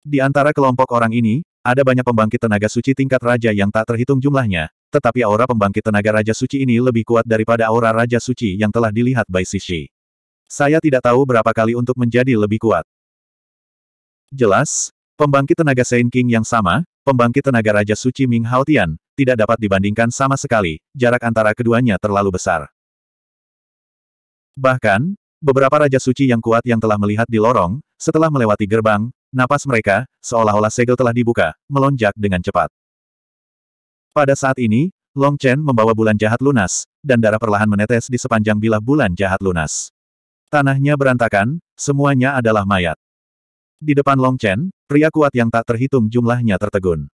Di antara kelompok orang ini, ada banyak pembangkit tenaga suci tingkat raja yang tak terhitung jumlahnya, tetapi aura pembangkit tenaga raja suci ini lebih kuat daripada aura raja suci yang telah dilihat Bai Sishi. Saya tidak tahu berapa kali untuk menjadi lebih kuat. Jelas, pembangkit tenaga Saint King yang sama, pembangkit tenaga raja suci Ming Hao Tian, tidak dapat dibandingkan sama sekali, jarak antara keduanya terlalu besar. Bahkan, beberapa Raja Suci yang kuat yang telah melihat di lorong, setelah melewati gerbang, napas mereka, seolah-olah segel telah dibuka, melonjak dengan cepat. Pada saat ini, Long Chen membawa bulan jahat lunas, dan darah perlahan menetes di sepanjang bilah bulan jahat lunas. Tanahnya berantakan, semuanya adalah mayat. Di depan Long Chen, pria kuat yang tak terhitung jumlahnya tertegun.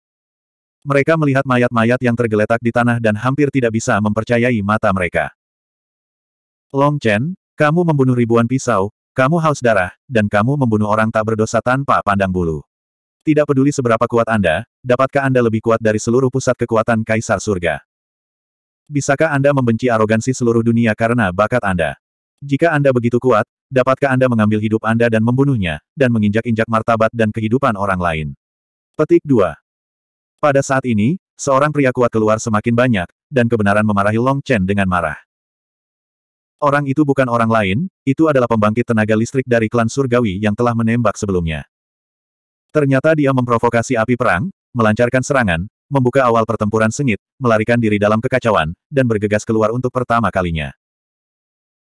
Mereka melihat mayat-mayat yang tergeletak di tanah dan hampir tidak bisa mempercayai mata mereka. Long Chen, kamu membunuh ribuan pisau, kamu haus darah, dan kamu membunuh orang tak berdosa tanpa pandang bulu. Tidak peduli seberapa kuat Anda, dapatkah Anda lebih kuat dari seluruh pusat kekuatan Kaisar Surga? Bisakah Anda membenci arogansi seluruh dunia karena bakat Anda? Jika Anda begitu kuat, dapatkah Anda mengambil hidup Anda dan membunuhnya, dan menginjak-injak martabat dan kehidupan orang lain? Petik 2. Pada saat ini, seorang pria kuat keluar semakin banyak, dan kebenaran memarahi Long Chen dengan marah. Orang itu bukan orang lain, itu adalah pembangkit tenaga listrik dari klan surgawi yang telah menembak sebelumnya. Ternyata dia memprovokasi api perang, melancarkan serangan, membuka awal pertempuran sengit, melarikan diri dalam kekacauan, dan bergegas keluar untuk pertama kalinya.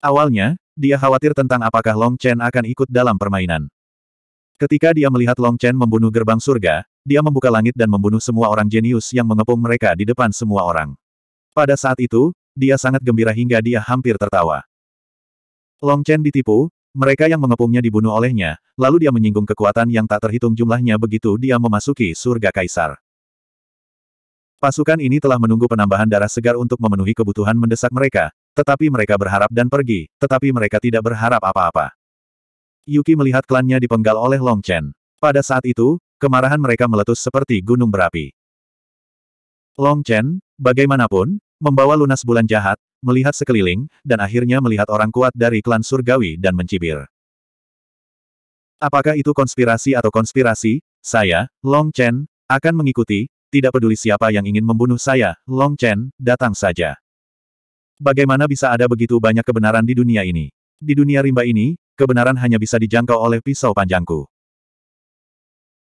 Awalnya, dia khawatir tentang apakah Long Chen akan ikut dalam permainan. Ketika dia melihat Long Chen membunuh gerbang surga, dia membuka langit dan membunuh semua orang jenius yang mengepung mereka di depan semua orang. Pada saat itu, dia sangat gembira hingga dia hampir tertawa. Long Chen ditipu, mereka yang mengepungnya dibunuh olehnya, lalu dia menyinggung kekuatan yang tak terhitung jumlahnya begitu dia memasuki surga kaisar. Pasukan ini telah menunggu penambahan darah segar untuk memenuhi kebutuhan mendesak mereka, tetapi mereka berharap dan pergi, tetapi mereka tidak berharap apa-apa. Yuki melihat klannya dipenggal oleh Long Chen. Pada saat itu, kemarahan mereka meletus seperti gunung berapi. Long Chen, bagaimanapun, membawa lunas bulan jahat, melihat sekeliling, dan akhirnya melihat orang kuat dari klan surgawi dan mencibir. Apakah itu konspirasi atau konspirasi? Saya, Long Chen, akan mengikuti, tidak peduli siapa yang ingin membunuh saya, Long Chen, datang saja. Bagaimana bisa ada begitu banyak kebenaran di dunia ini? Di dunia rimba ini, kebenaran hanya bisa dijangkau oleh pisau panjangku.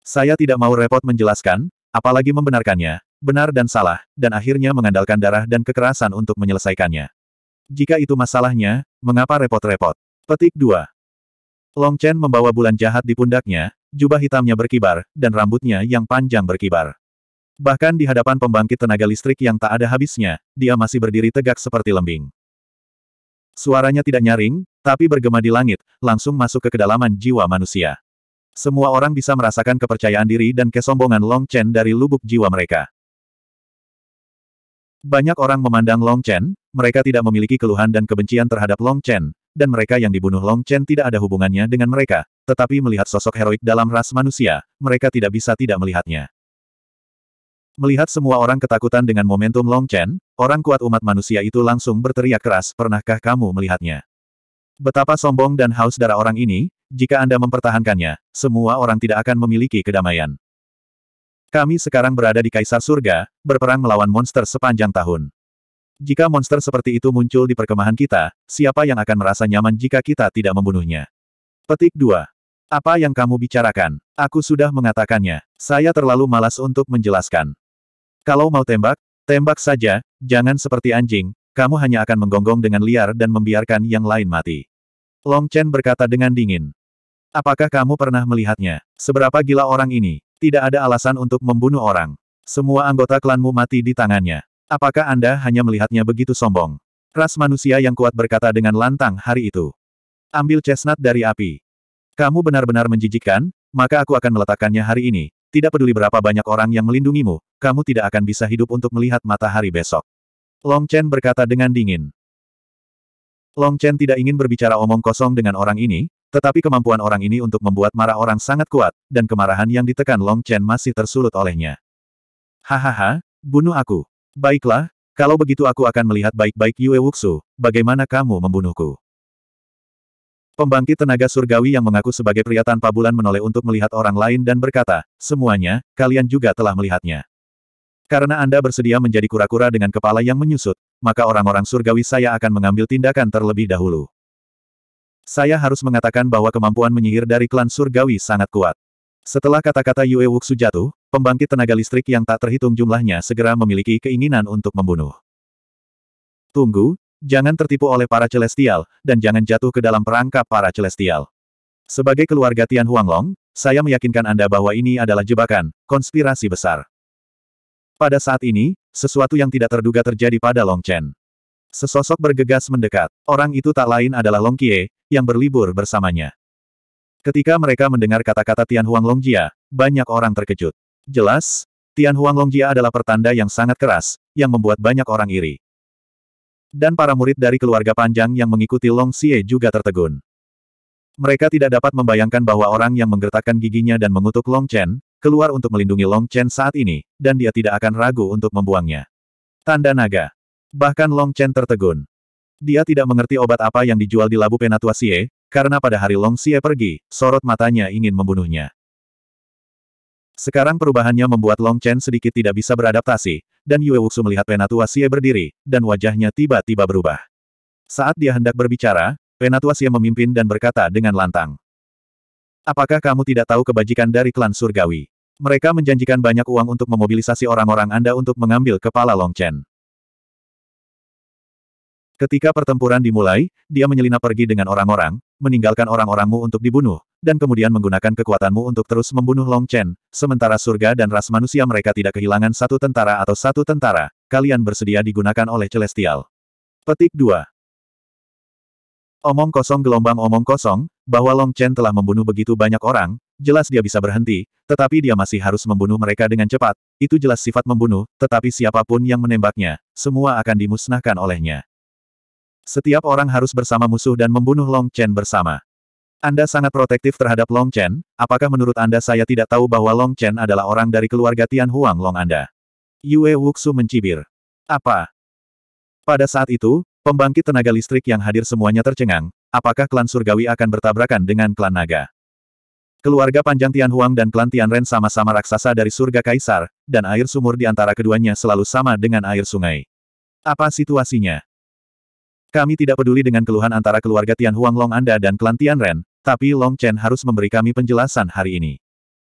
Saya tidak mau repot menjelaskan, apalagi membenarkannya, benar dan salah, dan akhirnya mengandalkan darah dan kekerasan untuk menyelesaikannya. Jika itu masalahnya, mengapa repot-repot? Petik 2. Long Chen membawa bulan jahat di pundaknya, jubah hitamnya berkibar, dan rambutnya yang panjang berkibar. Bahkan di hadapan pembangkit tenaga listrik yang tak ada habisnya, dia masih berdiri tegak seperti lembing. Suaranya tidak nyaring, tapi bergema di langit, langsung masuk ke kedalaman jiwa manusia. Semua orang bisa merasakan kepercayaan diri dan kesombongan Long Chen dari lubuk jiwa mereka. Banyak orang memandang Long Chen, mereka tidak memiliki keluhan dan kebencian terhadap Long Chen, dan mereka yang dibunuh Long Chen tidak ada hubungannya dengan mereka, tetapi melihat sosok heroik dalam ras manusia, mereka tidak bisa tidak melihatnya. Melihat semua orang ketakutan dengan momentum Long Chen, orang kuat umat manusia itu langsung berteriak keras, pernahkah kamu melihatnya? Betapa sombong dan haus darah orang ini, jika Anda mempertahankannya, semua orang tidak akan memiliki kedamaian. Kami sekarang berada di Kaisar Surga, berperang melawan monster sepanjang tahun. Jika monster seperti itu muncul di perkemahan kita, siapa yang akan merasa nyaman jika kita tidak membunuhnya? Petik 2. Apa yang kamu bicarakan? Aku sudah mengatakannya. Saya terlalu malas untuk menjelaskan. Kalau mau tembak, tembak saja, jangan seperti anjing, kamu hanya akan menggonggong dengan liar dan membiarkan yang lain mati. Long Chen berkata dengan dingin. Apakah kamu pernah melihatnya? Seberapa gila orang ini? Tidak ada alasan untuk membunuh orang. Semua anggota klanmu mati di tangannya. Apakah Anda hanya melihatnya begitu sombong? Ras manusia yang kuat berkata dengan lantang hari itu. Ambil chestnut dari api. Kamu benar-benar menjijikkan, maka aku akan meletakkannya hari ini. Tidak peduli berapa banyak orang yang melindungimu, kamu tidak akan bisa hidup untuk melihat matahari besok. Long Chen berkata dengan dingin. Long Chen tidak ingin berbicara omong kosong dengan orang ini, tetapi kemampuan orang ini untuk membuat marah orang sangat kuat, dan kemarahan yang ditekan Long Chen masih tersulut olehnya. Hahaha, bunuh aku. Baiklah, kalau begitu aku akan melihat baik-baik Yue Wuxu, bagaimana kamu membunuhku. Pembangkit tenaga surgawi yang mengaku sebagai pria tanpa bulan menoleh untuk melihat orang lain dan berkata, semuanya, kalian juga telah melihatnya. Karena Anda bersedia menjadi kura-kura dengan kepala yang menyusut, maka orang-orang surgawi saya akan mengambil tindakan terlebih dahulu. Saya harus mengatakan bahwa kemampuan menyihir dari klan surgawi sangat kuat. Setelah kata-kata Yue Wuxu jatuh, pembangkit tenaga listrik yang tak terhitung jumlahnya segera memiliki keinginan untuk membunuh. Tunggu, jangan tertipu oleh para celestial, dan jangan jatuh ke dalam perangkap para celestial. Sebagai keluarga Tian Huanglong, saya meyakinkan Anda bahwa ini adalah jebakan, konspirasi besar. Pada saat ini, sesuatu yang tidak terduga terjadi pada Long Chen. Sesosok bergegas mendekat. Orang itu tak lain adalah Long Kie, yang berlibur bersamanya. Ketika mereka mendengar kata-kata Tian Huang Longjia, banyak orang terkejut. Jelas, Tian Huang Longjia adalah pertanda yang sangat keras, yang membuat banyak orang iri. Dan para murid dari keluarga panjang yang mengikuti Long Xie juga tertegun. Mereka tidak dapat membayangkan bahwa orang yang menggertakkan giginya dan mengutuk Long Chen, keluar untuk melindungi Long Chen saat ini, dan dia tidak akan ragu untuk membuangnya. Tanda naga. Bahkan Long Chen tertegun. Dia tidak mengerti obat apa yang dijual di Labu Penatua Xie, karena pada hari Long Xie pergi, sorot matanya ingin membunuhnya. Sekarang perubahannya membuat Long Chen sedikit tidak bisa beradaptasi, dan Yue Wuxu melihat Penatua Xie berdiri, dan wajahnya tiba-tiba berubah. Saat dia hendak berbicara, Penatua Xie memimpin dan berkata dengan lantang. Apakah kamu tidak tahu kebajikan dari klan surgawi? Mereka menjanjikan banyak uang untuk memobilisasi orang-orang Anda untuk mengambil kepala Long Chen. Ketika pertempuran dimulai, dia menyelinap pergi dengan orang-orang, meninggalkan orang-orangmu untuk dibunuh, dan kemudian menggunakan kekuatanmu untuk terus membunuh Long Chen, sementara surga dan ras manusia mereka tidak kehilangan satu tentara atau satu tentara, kalian bersedia digunakan oleh Celestial. Petik 2. Omong kosong gelombang omong kosong, bahwa Long Chen telah membunuh begitu banyak orang, jelas dia bisa berhenti, tetapi dia masih harus membunuh mereka dengan cepat, itu jelas sifat membunuh, tetapi siapa pun yang menembaknya, semua akan dimusnahkan olehnya. Setiap orang harus bersama musuh dan membunuh Long Chen bersama. Anda sangat protektif terhadap Long Chen, apakah menurut Anda saya tidak tahu bahwa Long Chen adalah orang dari keluarga Tian Huang Long Anda? Yue Wuxu mencibir. Apa? Pada saat itu, pembangkit tenaga listrik yang hadir semuanya tercengang, apakah klan surgawi akan bertabrakan dengan klan naga? Keluarga panjang Tian Huang dan klan Tian Ren sama-sama raksasa dari surga kaisar, dan air sumur di antara keduanya selalu sama dengan air sungai. Apa situasinya? Kami tidak peduli dengan keluhan antara keluarga Tian Huang Long Anda dan klan Tian Ren, tapi Long Chen harus memberi kami penjelasan hari ini.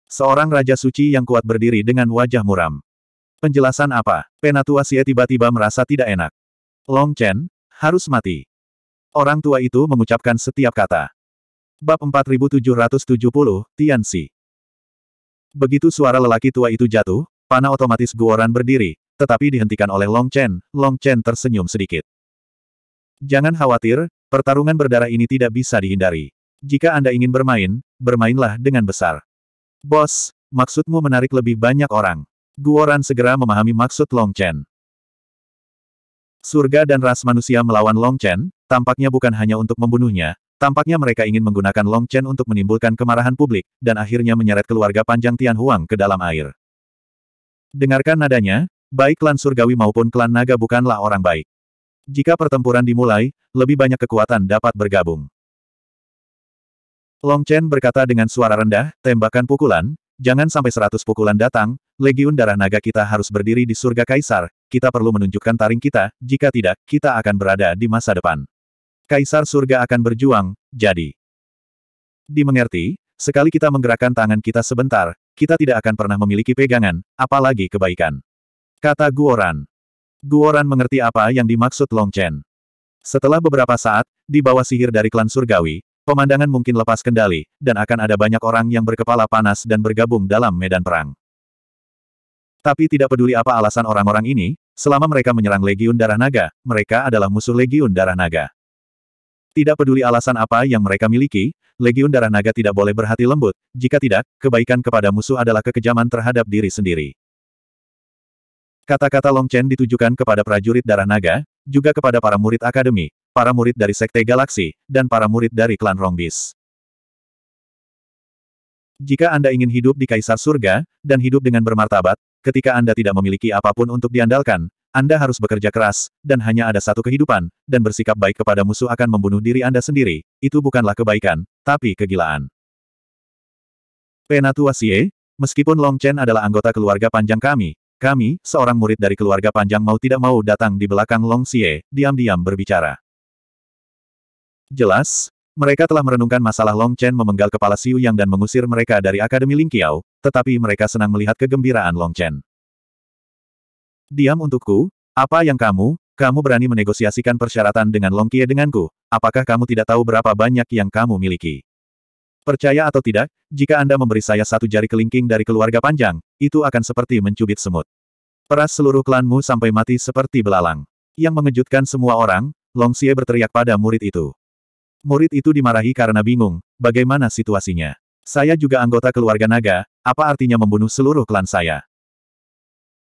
Seorang Raja Suci yang kuat berdiri dengan wajah muram. Penjelasan apa? Penatua Xie tiba-tiba merasa tidak enak. Long Chen, harus mati. Orang tua itu mengucapkan setiap kata. Bab 4770, Tian Xi. Begitu suara lelaki tua itu jatuh, panah otomatis Guoran berdiri, tetapi dihentikan oleh Long Chen. Long Chen tersenyum sedikit. Jangan khawatir, pertarungan berdarah ini tidak bisa dihindari. Jika Anda ingin bermain, bermainlah dengan besar. Bos, maksudmu menarik lebih banyak orang. Guoran segera memahami maksud Long Chen. Surga dan ras manusia melawan Long Chen, tampaknya bukan hanya untuk membunuhnya, tampaknya mereka ingin menggunakan Long Chen untuk menimbulkan kemarahan publik, dan akhirnya menyeret keluarga panjang Tian Huang ke dalam air. Dengarkan nadanya, baik klan surgawi maupun klan naga bukanlah orang baik. Jika pertempuran dimulai, lebih banyak kekuatan dapat bergabung. Long Chen berkata dengan suara rendah, tembakan pukulan, jangan sampai seratus pukulan datang, Legiun Darah Naga kita harus berdiri di surga Kaisar, kita perlu menunjukkan taring kita, jika tidak, kita akan berada di masa depan. Kaisar surga akan berjuang, jadi. Dimengerti, sekali kita menggerakkan tangan kita sebentar, kita tidak akan pernah memiliki pegangan, apalagi kebaikan. Kata Guoran. Guoran mengerti apa yang dimaksud Long Chen. Setelah beberapa saat, di bawah sihir dari klan surgawi, pemandangan mungkin lepas kendali, dan akan ada banyak orang yang berkepala panas dan bergabung dalam medan perang. Tapi tidak peduli apa alasan orang-orang ini, selama mereka menyerang Legiun Darah Naga, mereka adalah musuh Legiun Darah Naga. Tidak peduli alasan apa yang mereka miliki, Legiun Darah Naga tidak boleh berhati lembut, jika tidak, kebaikan kepada musuh adalah kekejaman terhadap diri sendiri. Kata-kata Long Chen ditujukan kepada prajurit darah naga, juga kepada para murid akademi, para murid dari Sekte Galaksi, dan para murid dari klan Rongbis. Jika Anda ingin hidup di Kaisar Surga, dan hidup dengan bermartabat, ketika Anda tidak memiliki apa pun untuk diandalkan, Anda harus bekerja keras, dan hanya ada satu kehidupan, dan bersikap baik kepada musuh akan membunuh diri Anda sendiri, itu bukanlah kebaikan, tapi kegilaan. Penatua Xie, meskipun Long Chen adalah anggota keluarga panjang kami, kami, seorang murid dari keluarga panjang mau tidak mau datang di belakang Long Xie, diam-diam berbicara. Jelas, mereka telah merenungkan masalah Long Chen memenggal kepala Xiu Yang dan mengusir mereka dari Akademi Ling Qiao, tetapi mereka senang melihat kegembiraan Long Chen. Diam untukku, apa yang kamu, kamu berani menegosiasikan persyaratan dengan Long Qie denganku, apakah kamu tidak tahu berapa banyak yang kamu miliki? Percaya atau tidak, jika Anda memberi saya satu jari kelingking dari keluarga panjang, itu akan seperti mencubit semut. Peras seluruh klanmu sampai mati seperti belalang. Yang mengejutkan semua orang, Long Xie berteriak pada murid itu. Murid itu dimarahi karena bingung, bagaimana situasinya. Saya juga anggota keluarga naga, apa artinya membunuh seluruh klan saya?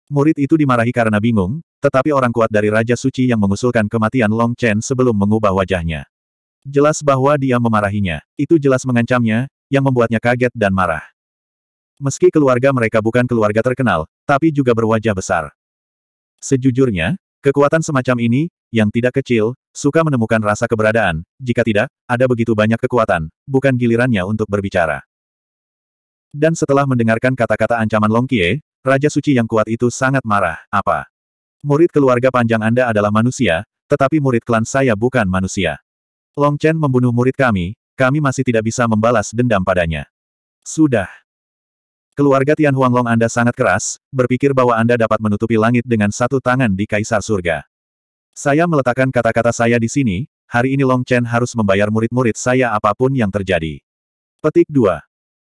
Murid itu dimarahi karena bingung, tetapi orang kuat dari Raja Suci yang mengusulkan kematian Long Chen sebelum mengubah wajahnya. Jelas bahwa dia memarahinya. Itu jelas mengancamnya, yang membuatnya kaget dan marah. Meski keluarga mereka bukan keluarga terkenal, tapi juga berwajah besar. Sejujurnya, kekuatan semacam ini, yang tidak kecil, suka menemukan rasa keberadaan, jika tidak, ada begitu banyak kekuatan, bukan gilirannya untuk berbicara. Dan setelah mendengarkan kata-kata ancaman Long Kie, Raja Suci yang kuat itu sangat marah, apa? Murid keluarga panjang Anda adalah manusia, tetapi murid klan saya bukan manusia. Long Chen membunuh murid kami, kami masih tidak bisa membalas dendam padanya. Sudah. Keluarga Tian Huanglong Anda sangat keras, berpikir bahwa Anda dapat menutupi langit dengan satu tangan di Kaisar Surga. Saya meletakkan kata-kata saya di sini, hari ini Long Chen harus membayar murid-murid saya apa pun yang terjadi. Petik 2.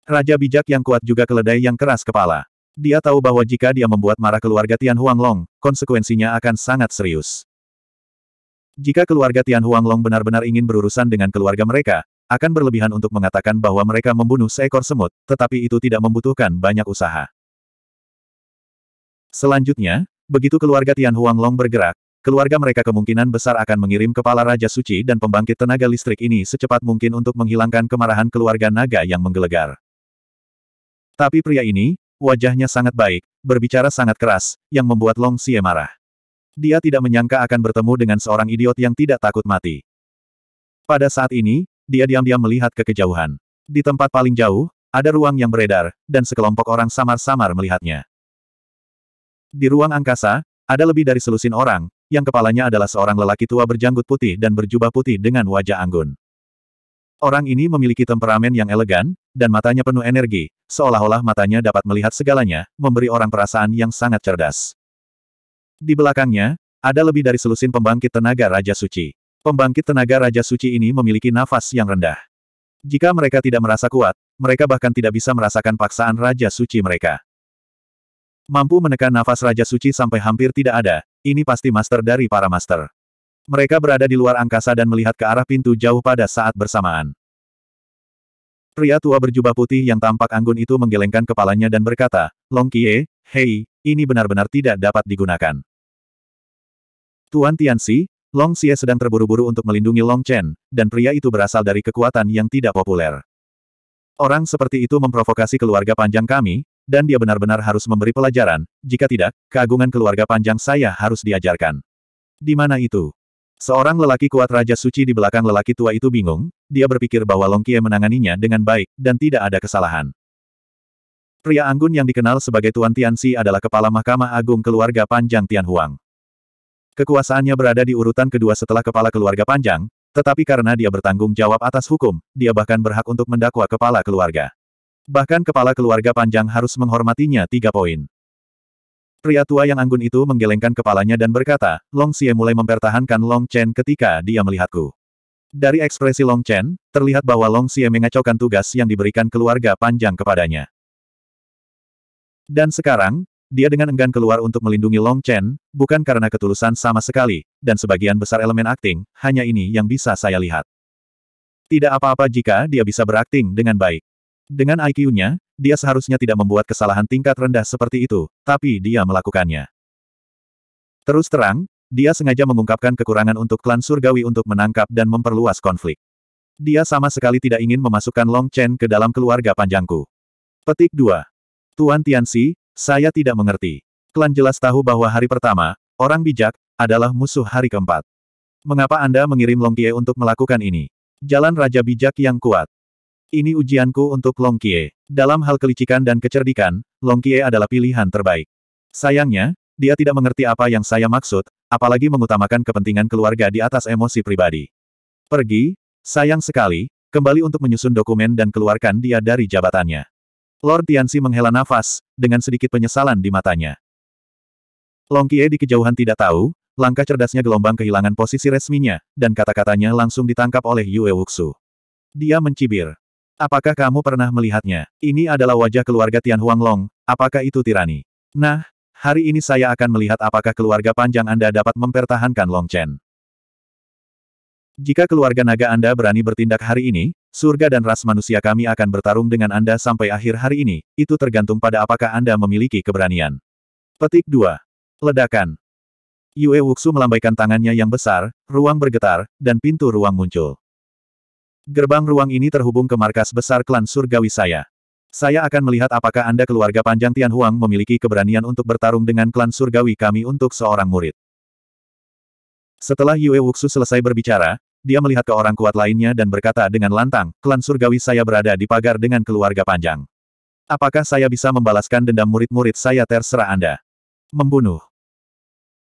Raja bijak yang kuat juga keledai yang keras kepala. Dia tahu bahwa jika dia membuat marah keluarga Tian Huanglong, konsekuensinya akan sangat serius. Jika keluarga Tian Huanglong benar-benar ingin berurusan dengan keluarga mereka, akan berlebihan untuk mengatakan bahwa mereka membunuh seekor semut, tetapi itu tidak membutuhkan banyak usaha. Selanjutnya, begitu keluarga Tian Huanglong bergerak, keluarga mereka kemungkinan besar akan mengirim kepala Raja Suci dan pembangkit tenaga listrik ini secepat mungkin untuk menghilangkan kemarahan keluarga naga yang menggelegar. Tapi pria ini, wajahnya sangat baik, berbicara sangat keras, yang membuat Long Xie marah. Dia tidak menyangka akan bertemu dengan seorang idiot yang tidak takut mati. Pada saat ini, dia diam-diam melihat ke kejauhan. Di tempat paling jauh, ada ruang yang beredar, dan sekelompok orang samar-samar melihatnya. Di ruang angkasa, ada lebih dari selusin orang, yang kepalanya adalah seorang lelaki tua berjanggut putih dan berjubah putih dengan wajah anggun. Orang ini memiliki temperamen yang elegan, dan matanya penuh energi, seolah-olah matanya dapat melihat segalanya, memberi orang perasaan yang sangat cerdas. Di belakangnya, ada lebih dari selusin pembangkit tenaga Raja Suci. Pembangkit tenaga Raja Suci ini memiliki nafas yang rendah. Jika mereka tidak merasa kuat, mereka bahkan tidak bisa merasakan paksaan Raja Suci mereka. Mampu menekan nafas Raja Suci sampai hampir tidak ada, ini pasti master dari para master. Mereka berada di luar angkasa dan melihat ke arah pintu jauh pada saat bersamaan. Pria tua berjubah putih yang tampak anggun itu menggelengkan kepalanya dan berkata, Long Kie, hei, ini benar-benar tidak dapat digunakan. Tuan Tianxi, Long Xie sedang terburu-buru untuk melindungi Long Chen, dan pria itu berasal dari kekuatan yang tidak populer. Orang seperti itu memprovokasi keluarga panjang kami, dan dia benar-benar harus memberi pelajaran, jika tidak, keagungan keluarga panjang saya harus diajarkan. Di mana itu? Seorang lelaki kuat Raja Suci di belakang lelaki tua itu bingung, dia berpikir bahwa Long Kie menanganinya dengan baik, dan tidak ada kesalahan. Pria anggun yang dikenal sebagai Tuan Tianxi adalah kepala Mahkamah Agung keluarga panjang Tian Huang. Kekuasaannya berada di urutan kedua setelah kepala keluarga panjang, tetapi karena dia bertanggung jawab atas hukum, dia bahkan berhak untuk mendakwa kepala keluarga. Bahkan kepala keluarga panjang harus menghormatinya tiga poin. Pria tua yang anggun itu menggelengkan kepalanya dan berkata, Long Xie mulai mempertahankan Long Chen ketika dia melihatku. Dari ekspresi Long Chen, terlihat bahwa Long Xie mengacaukan tugas yang diberikan keluarga panjang kepadanya. Dan sekarang, dia dengan enggan keluar untuk melindungi Long Chen, bukan karena ketulusan sama sekali, dan sebagian besar elemen akting, hanya ini yang bisa saya lihat. Tidak apa-apa jika dia bisa berakting dengan baik. Dengan IQ-nya, dia seharusnya tidak membuat kesalahan tingkat rendah seperti itu, tapi dia melakukannya. Terus terang, dia sengaja mengungkapkan kekurangan untuk klan surgawi untuk menangkap dan memperluas konflik. Dia sama sekali tidak ingin memasukkan Long Chen ke dalam keluarga panjangku. Petik 2. Tuan Tianxi, saya tidak mengerti. Klan jelas tahu bahwa hari pertama, orang bijak, adalah musuh hari keempat. Mengapa Anda mengirim Long Kie untuk melakukan ini? Jalan Raja Bijak yang kuat. Ini ujianku untuk Long Kie. Dalam hal kelicikan dan kecerdikan, Long Kie adalah pilihan terbaik. Sayangnya, dia tidak mengerti apa yang saya maksud, apalagi mengutamakan kepentingan keluarga di atas emosi pribadi. Pergi, sayang sekali, kembali untuk menyusun dokumen dan keluarkan dia dari jabatannya. Lord Tianxi menghela nafas, dengan sedikit penyesalan di matanya. Long Kie di kejauhan tidak tahu, langkah cerdasnya gelombang kehilangan posisi resminya, dan kata-katanya langsung ditangkap oleh Yue Wuxu. Dia mencibir. Apakah kamu pernah melihatnya? Ini adalah wajah keluarga Tian Huanglong, apakah itu tirani? Nah, hari ini saya akan melihat apakah keluarga panjang Anda dapat mempertahankan Long Chen. Jika keluarga naga Anda berani bertindak hari ini, Surga dan ras manusia kami akan bertarung dengan Anda sampai akhir hari ini, itu tergantung pada apakah Anda memiliki keberanian. Petik 2. Ledakan. Yue Wuxu melambaikan tangannya yang besar, ruang bergetar, dan pintu ruang muncul. Gerbang ruang ini terhubung ke markas besar klan surgawi saya. Saya akan melihat apakah Anda keluarga panjang Tian Huang memiliki keberanian untuk bertarung dengan klan surgawi kami untuk seorang murid. Setelah Yue Wuxu selesai berbicara, dia melihat ke orang kuat lainnya dan berkata dengan lantang, klan surgawi saya berada di pagar dengan keluarga panjang. Apakah saya bisa membalaskan dendam murid-murid saya terserah Anda? Membunuh.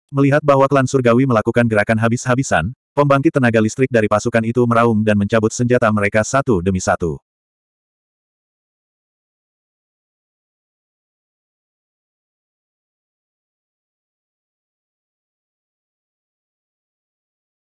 Melihat bahwa klan surgawi melakukan gerakan habis-habisan, Pembangkit tenaga listrik dari pasukan itu meraung dan mencabut senjata mereka satu demi satu.